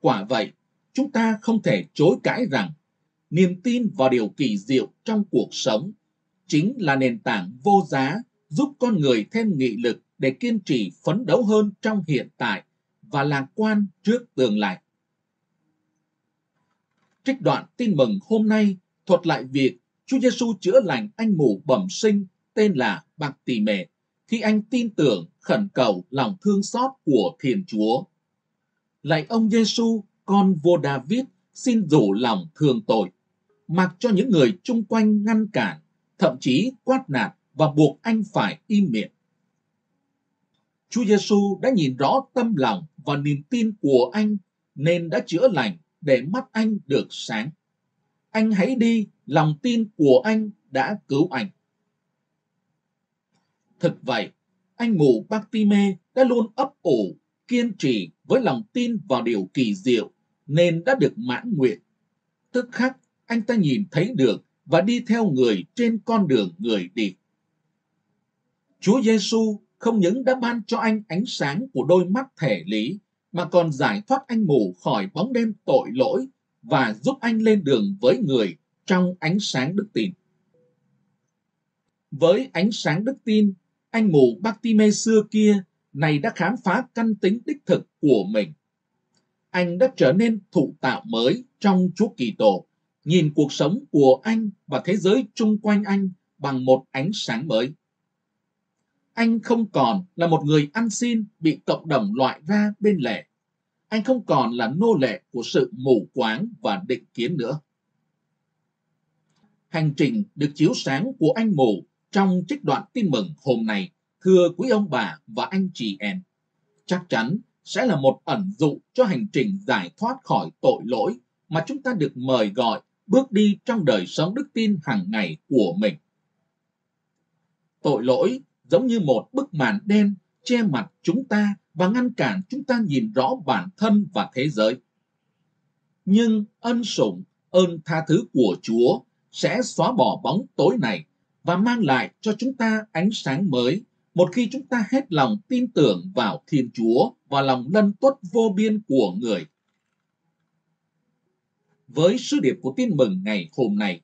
Quả vậy, chúng ta không thể chối cãi rằng niềm tin vào điều kỳ diệu trong cuộc sống chính là nền tảng vô giá giúp con người thêm nghị lực để kiên trì phấn đấu hơn trong hiện tại và lạc quan trước tương lai. Trích đoạn tin mừng hôm nay thuật lại việc Chúa Giêsu chữa lành anh mù bẩm sinh tên là Bạc Tỳ mệt khi anh tin tưởng khẩn cầu lòng thương xót của Thiên Chúa. Lạy ông Giêsu, con vua David, xin rủ lòng thương tội, mặc cho những người chung quanh ngăn cản, thậm chí quát nạt và buộc anh phải im miệng. Chúa Giêsu đã nhìn rõ tâm lòng và niềm tin của anh nên đã chữa lành để mắt anh được sáng. Anh hãy đi, lòng tin của anh đã cứu anh. Thực vậy, anh mù Bartime đã luôn ấp ủ, kiên trì với lòng tin vào điều kỳ diệu nên đã được mãn nguyện. Tức khắc, anh ta nhìn thấy được và đi theo người trên con đường người đi. Chúa Giêsu không những đã ban cho anh ánh sáng của đôi mắt thể lý, mà còn giải thoát anh mù khỏi bóng đêm tội lỗi và giúp anh lên đường với người trong ánh sáng đức tin. Với ánh sáng đức tin, anh mù Bartime xưa kia này đã khám phá căn tính đích thực của mình. Anh đã trở nên thụ tạo mới trong Chúa Kỳ Tổ, nhìn cuộc sống của anh và thế giới chung quanh anh bằng một ánh sáng mới anh không còn là một người ăn xin bị cộng đồng loại ra bên lề. anh không còn là nô lệ của sự mù quáng và định kiến nữa. Hành trình được chiếu sáng của anh mù trong trích đoạn tin mừng hôm nay, thưa quý ông bà và anh chị em, chắc chắn sẽ là một ẩn dụ cho hành trình giải thoát khỏi tội lỗi mà chúng ta được mời gọi bước đi trong đời sống đức tin hàng ngày của mình. Tội lỗi giống như một bức màn đen che mặt chúng ta và ngăn cản chúng ta nhìn rõ bản thân và thế giới. Nhưng ân sủng, ơn tha thứ của Chúa sẽ xóa bỏ bóng tối này và mang lại cho chúng ta ánh sáng mới một khi chúng ta hết lòng tin tưởng vào Thiên Chúa và lòng lân tuất vô biên của người. Với sứ điệp của tin mừng ngày hôm nay,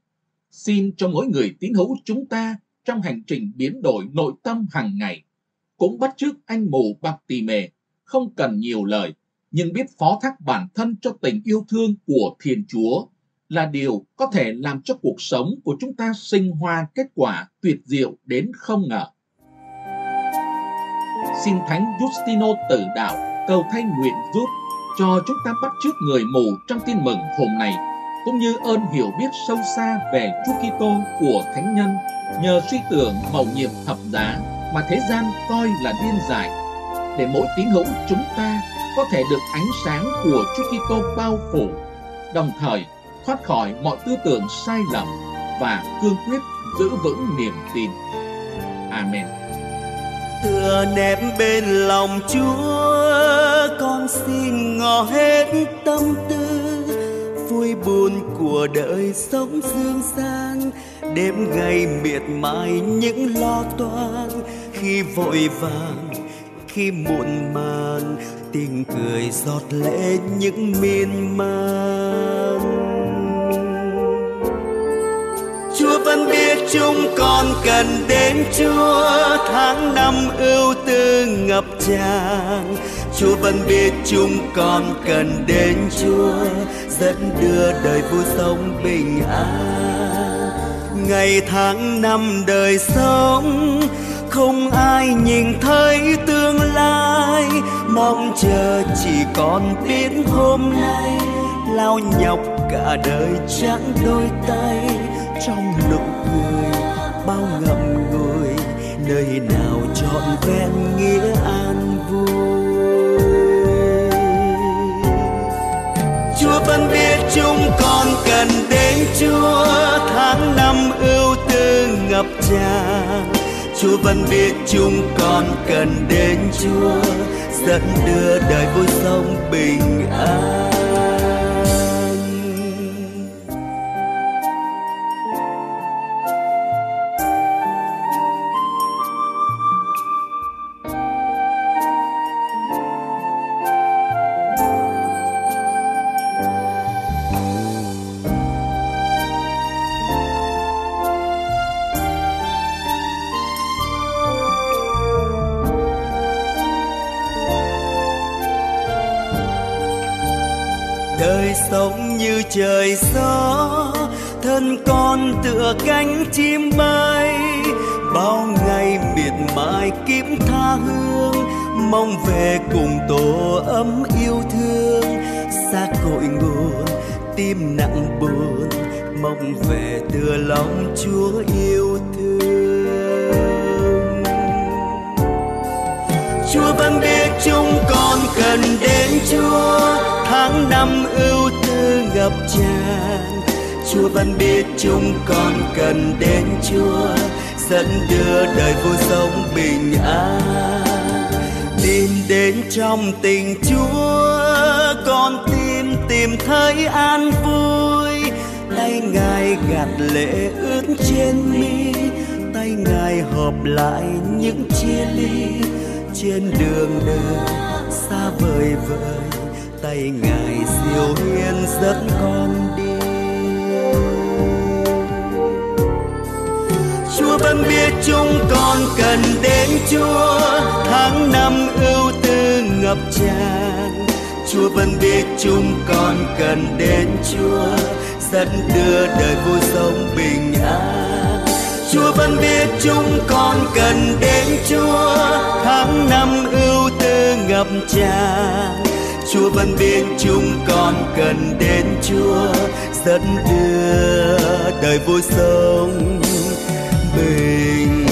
xin cho mỗi người tín hữu chúng ta trong hành trình biến đổi nội tâm hàng ngày, cũng bắt chước anh mù bạc tì mề, không cần nhiều lời, nhưng biết phó thác bản thân cho tình yêu thương của Thiên Chúa là điều có thể làm cho cuộc sống của chúng ta sinh hoa kết quả tuyệt diệu đến không ngờ. Xin Thánh Justino tử đạo cầu thay nguyện giúp cho chúng ta bắt chước người mù trong tin mừng hôm nay, cũng như ơn hiểu biết sâu xa về Chúa Kitô của thánh nhân nhờ suy tưởng mầu nhiệm thập giá mà thế gian coi là điên dại để mỗi tín hữu chúng ta có thể được ánh sáng của Chúa Kitô bao phủ, đồng thời thoát khỏi mọi tư tưởng sai lầm và cương quyết giữ vững niềm tin. Amen. Tựa nép bên lòng Chúa, con xin ngỏ hết tâm tư, vui buồn của đời sống dương gian, đêm ngày miệt mài những lo toan, khi vội vàng, khi muộn màng, tình cười giọt lệ những miên man Chúa vẫn biết chúng con cần đến Chúa. Tháng năm ưu tư ngập tràn, Chúa vẫn biết chúng con cần đến Chúa. Dẫn đưa đời vui sống bình an. Ngày tháng năm đời sống, không ai nhìn thấy tương lai. Mong chờ chỉ còn biết hôm nay, lao nhọc cả đời chẳng đôi tay trong nụ cười, bao ngậm ngùi, nơi nào trọn vẹn nghĩa an vui. Chúa vẫn biết chúng con cần đến Chúa, tháng năm ưu tư ngập tràn. Chúa vẫn biết chúng con cần đến Chúa, dẫn đưa đời vui sống bình gần đến Chúa dẫn đưa đời vui sống bình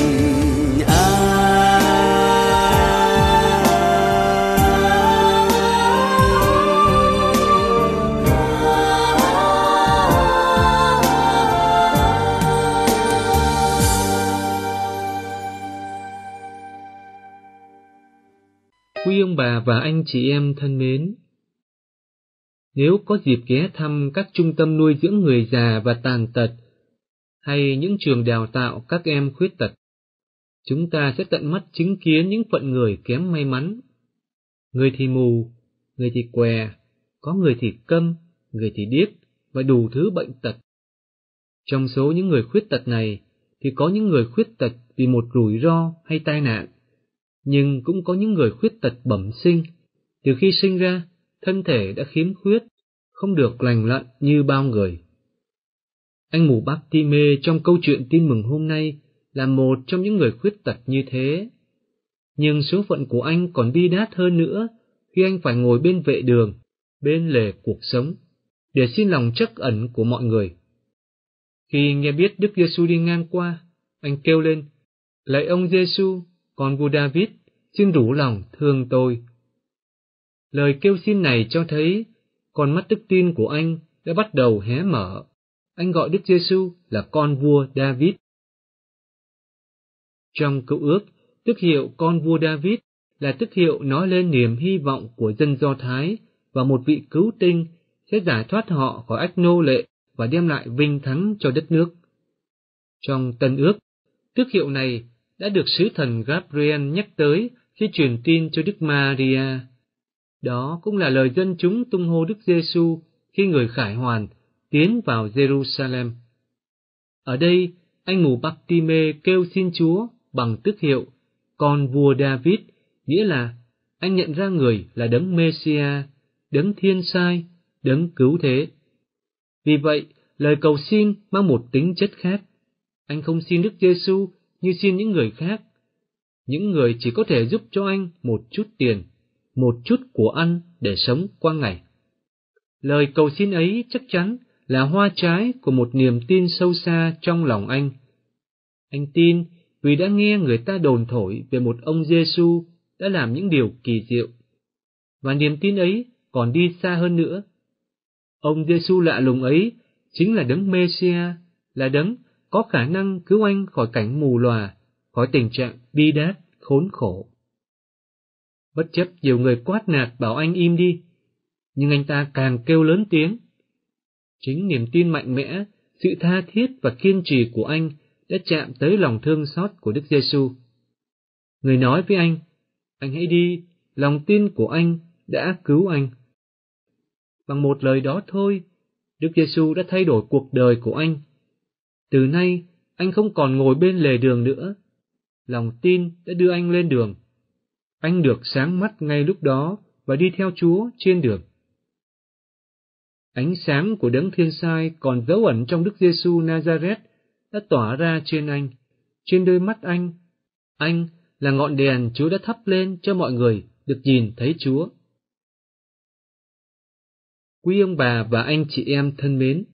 Quý ông bà và anh chị em thân mến, nếu có dịp ghé thăm các trung tâm nuôi dưỡng người già và tàn tật, hay những trường đào tạo các em khuyết tật, chúng ta sẽ tận mắt chứng kiến những phận người kém may mắn. Người thì mù, người thì què, có người thì câm, người thì điếc và đủ thứ bệnh tật. Trong số những người khuyết tật này thì có những người khuyết tật vì một rủi ro hay tai nạn, nhưng cũng có những người khuyết tật bẩm sinh. Từ khi sinh ra, thân thể đã khiếm khuyết, không được lành lặn như bao người. Anh mù bác ti mê trong câu chuyện tin mừng hôm nay là một trong những người khuyết tật như thế. Nhưng số phận của anh còn bi đát hơn nữa khi anh phải ngồi bên vệ đường, bên lề cuộc sống, để xin lòng trắc ẩn của mọi người. Khi nghe biết Đức Giêsu đi ngang qua, anh kêu lên, Lạy ông Giêsu, con vua David, xin đủ lòng thương tôi. Lời kêu xin này cho thấy con mắt đức tin của anh đã bắt đầu hé mở. Anh gọi Đức Giêsu là con vua David. Trong cựu ước, tức hiệu con vua David là tức hiệu nói lên niềm hy vọng của dân Do Thái và một vị cứu tinh sẽ giải thoát họ khỏi ách nô lệ và đem lại vinh thắng cho đất nước. Trong tân ước, tước hiệu này đã được sứ thần Gabriel nhắc tới khi truyền tin cho Đức Maria. Đó cũng là lời dân chúng tung hô Đức Giêsu khi người khải hoàn tiến vào Jerusalem. Ở đây, anh mù Baptime kêu xin Chúa bằng tước hiệu con vua David, nghĩa là anh nhận ra người là đấng Messia, đấng thiên sai, đấng cứu thế. Vì vậy, lời cầu xin mang một tính chất khác. Anh không xin Đức Giêsu như xin những người khác. Những người chỉ có thể giúp cho anh một chút tiền, một chút của ăn để sống qua ngày. Lời cầu xin ấy chắc chắn là hoa trái của một niềm tin sâu xa trong lòng anh. Anh tin vì đã nghe người ta đồn thổi về một ông Giêsu đã làm những điều kỳ diệu. Và niềm tin ấy còn đi xa hơn nữa. Ông Giêsu lạ lùng ấy chính là đấng Mêsia, là đấng có khả năng cứu anh khỏi cảnh mù lòa, khỏi tình trạng bi đát, khốn khổ. Bất chấp nhiều người quát nạt bảo anh im đi, nhưng anh ta càng kêu lớn tiếng. Chính niềm tin mạnh mẽ, sự tha thiết và kiên trì của anh đã chạm tới lòng thương xót của Đức Giêsu. Người nói với anh, anh hãy đi, lòng tin của anh đã cứu anh. Bằng một lời đó thôi, Đức Giêsu đã thay đổi cuộc đời của anh từ nay, anh không còn ngồi bên lề đường nữa. Lòng tin đã đưa anh lên đường. Anh được sáng mắt ngay lúc đó và đi theo Chúa trên đường. Ánh sáng của đấng thiên sai còn dấu ẩn trong Đức Giêsu Nazareth đã tỏa ra trên anh, trên đôi mắt anh. Anh là ngọn đèn Chúa đã thắp lên cho mọi người được nhìn thấy Chúa. Quý ông bà và anh chị em thân mến,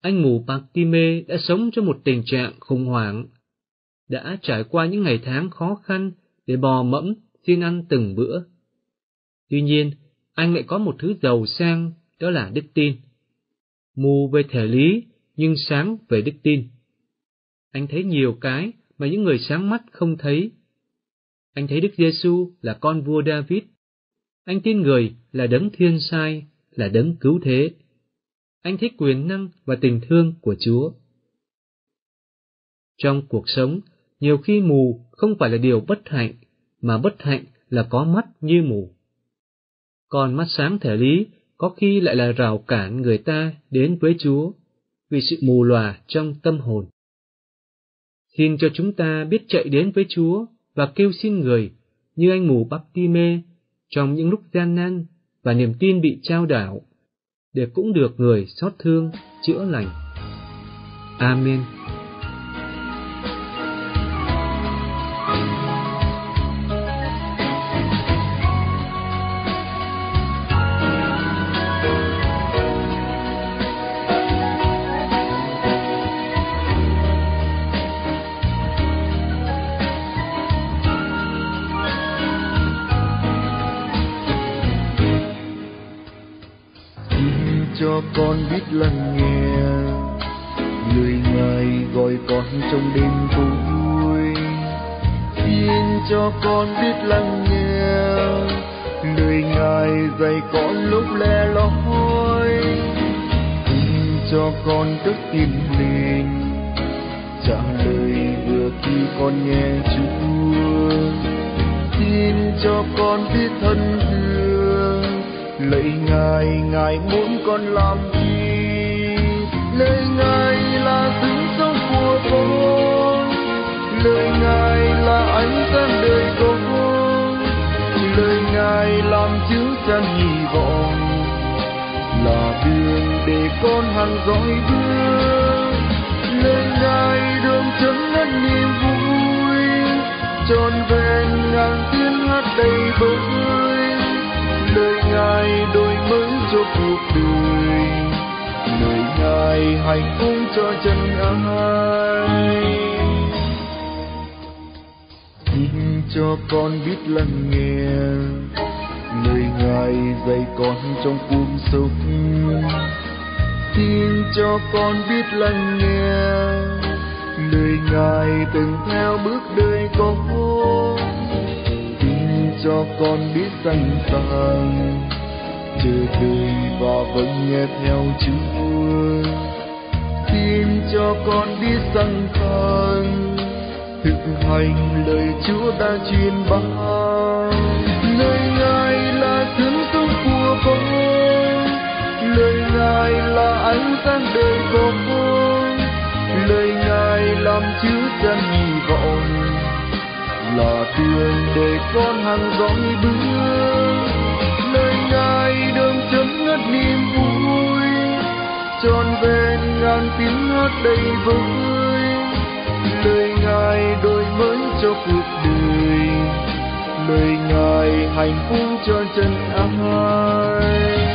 anh mù Bartime đã sống trong một tình trạng khủng hoảng, đã trải qua những ngày tháng khó khăn để bò mẫm xin ăn từng bữa. Tuy nhiên, anh lại có một thứ giàu sang, đó là đức tin. Mù về thể lý, nhưng sáng về đức tin. Anh thấy nhiều cái mà những người sáng mắt không thấy. Anh thấy Đức Giêsu là con vua David. Anh tin người là đấng thiên sai, là đấng cứu thế anh thấy quyền năng và tình thương của Chúa. Trong cuộc sống, nhiều khi mù không phải là điều bất hạnh, mà bất hạnh là có mắt như mù. Còn mắt sáng thể lý có khi lại là rào cản người ta đến với Chúa vì sự mù lòa trong tâm hồn. Xin cho chúng ta biết chạy đến với Chúa và kêu xin người như anh mù bắp ti mê trong những lúc gian nan và niềm tin bị trao đảo để cũng được người xót thương chữa lành. Amen. Con biết lắng nghe. Lời ngài dạy con lúc lẻ loi xin cho con đức tin lên trả lời vừa khi con nghe chúa. Xin cho con biết thân thương. Lạy ngài ngài muốn con làm gì? Lạy ngài là đời sáng đời con lời ngài làm chứng chân hy vọng là đường để con hàng dõi bước lời ngài đường chấm ngất niềm vui tròn vẹn ngàn tiếng hát đầy bơi lời ngài đổi mới cho cuộc đời, lời ngài hạnh phúc cho chân ai. Cho con biết lắng nghe. Lời ngài dạy con trong cuộc sống xin cho con biết lắng nghe. Lời ngài từng theo bước đời con xin cho con biết sẵn sàng chờ đợi và vẫn nghe theo chúa. Xin cho con biết sẵn sàng thực hành lời chúa đã truyền bao lời ngài là tiếng sống của con. Lời ngài là ánh sáng đời của con. Lời ngài làm chứa chân hy vọng. Là đường để con hàng dõi bước. Lời ngài đường chấm ngất niềm vui. Tròn vẹn ngàn tiếng hát đầy vơi lời ngài đổi mới cho cuộc đời. Lời ngài hạnh phúc cho chân ai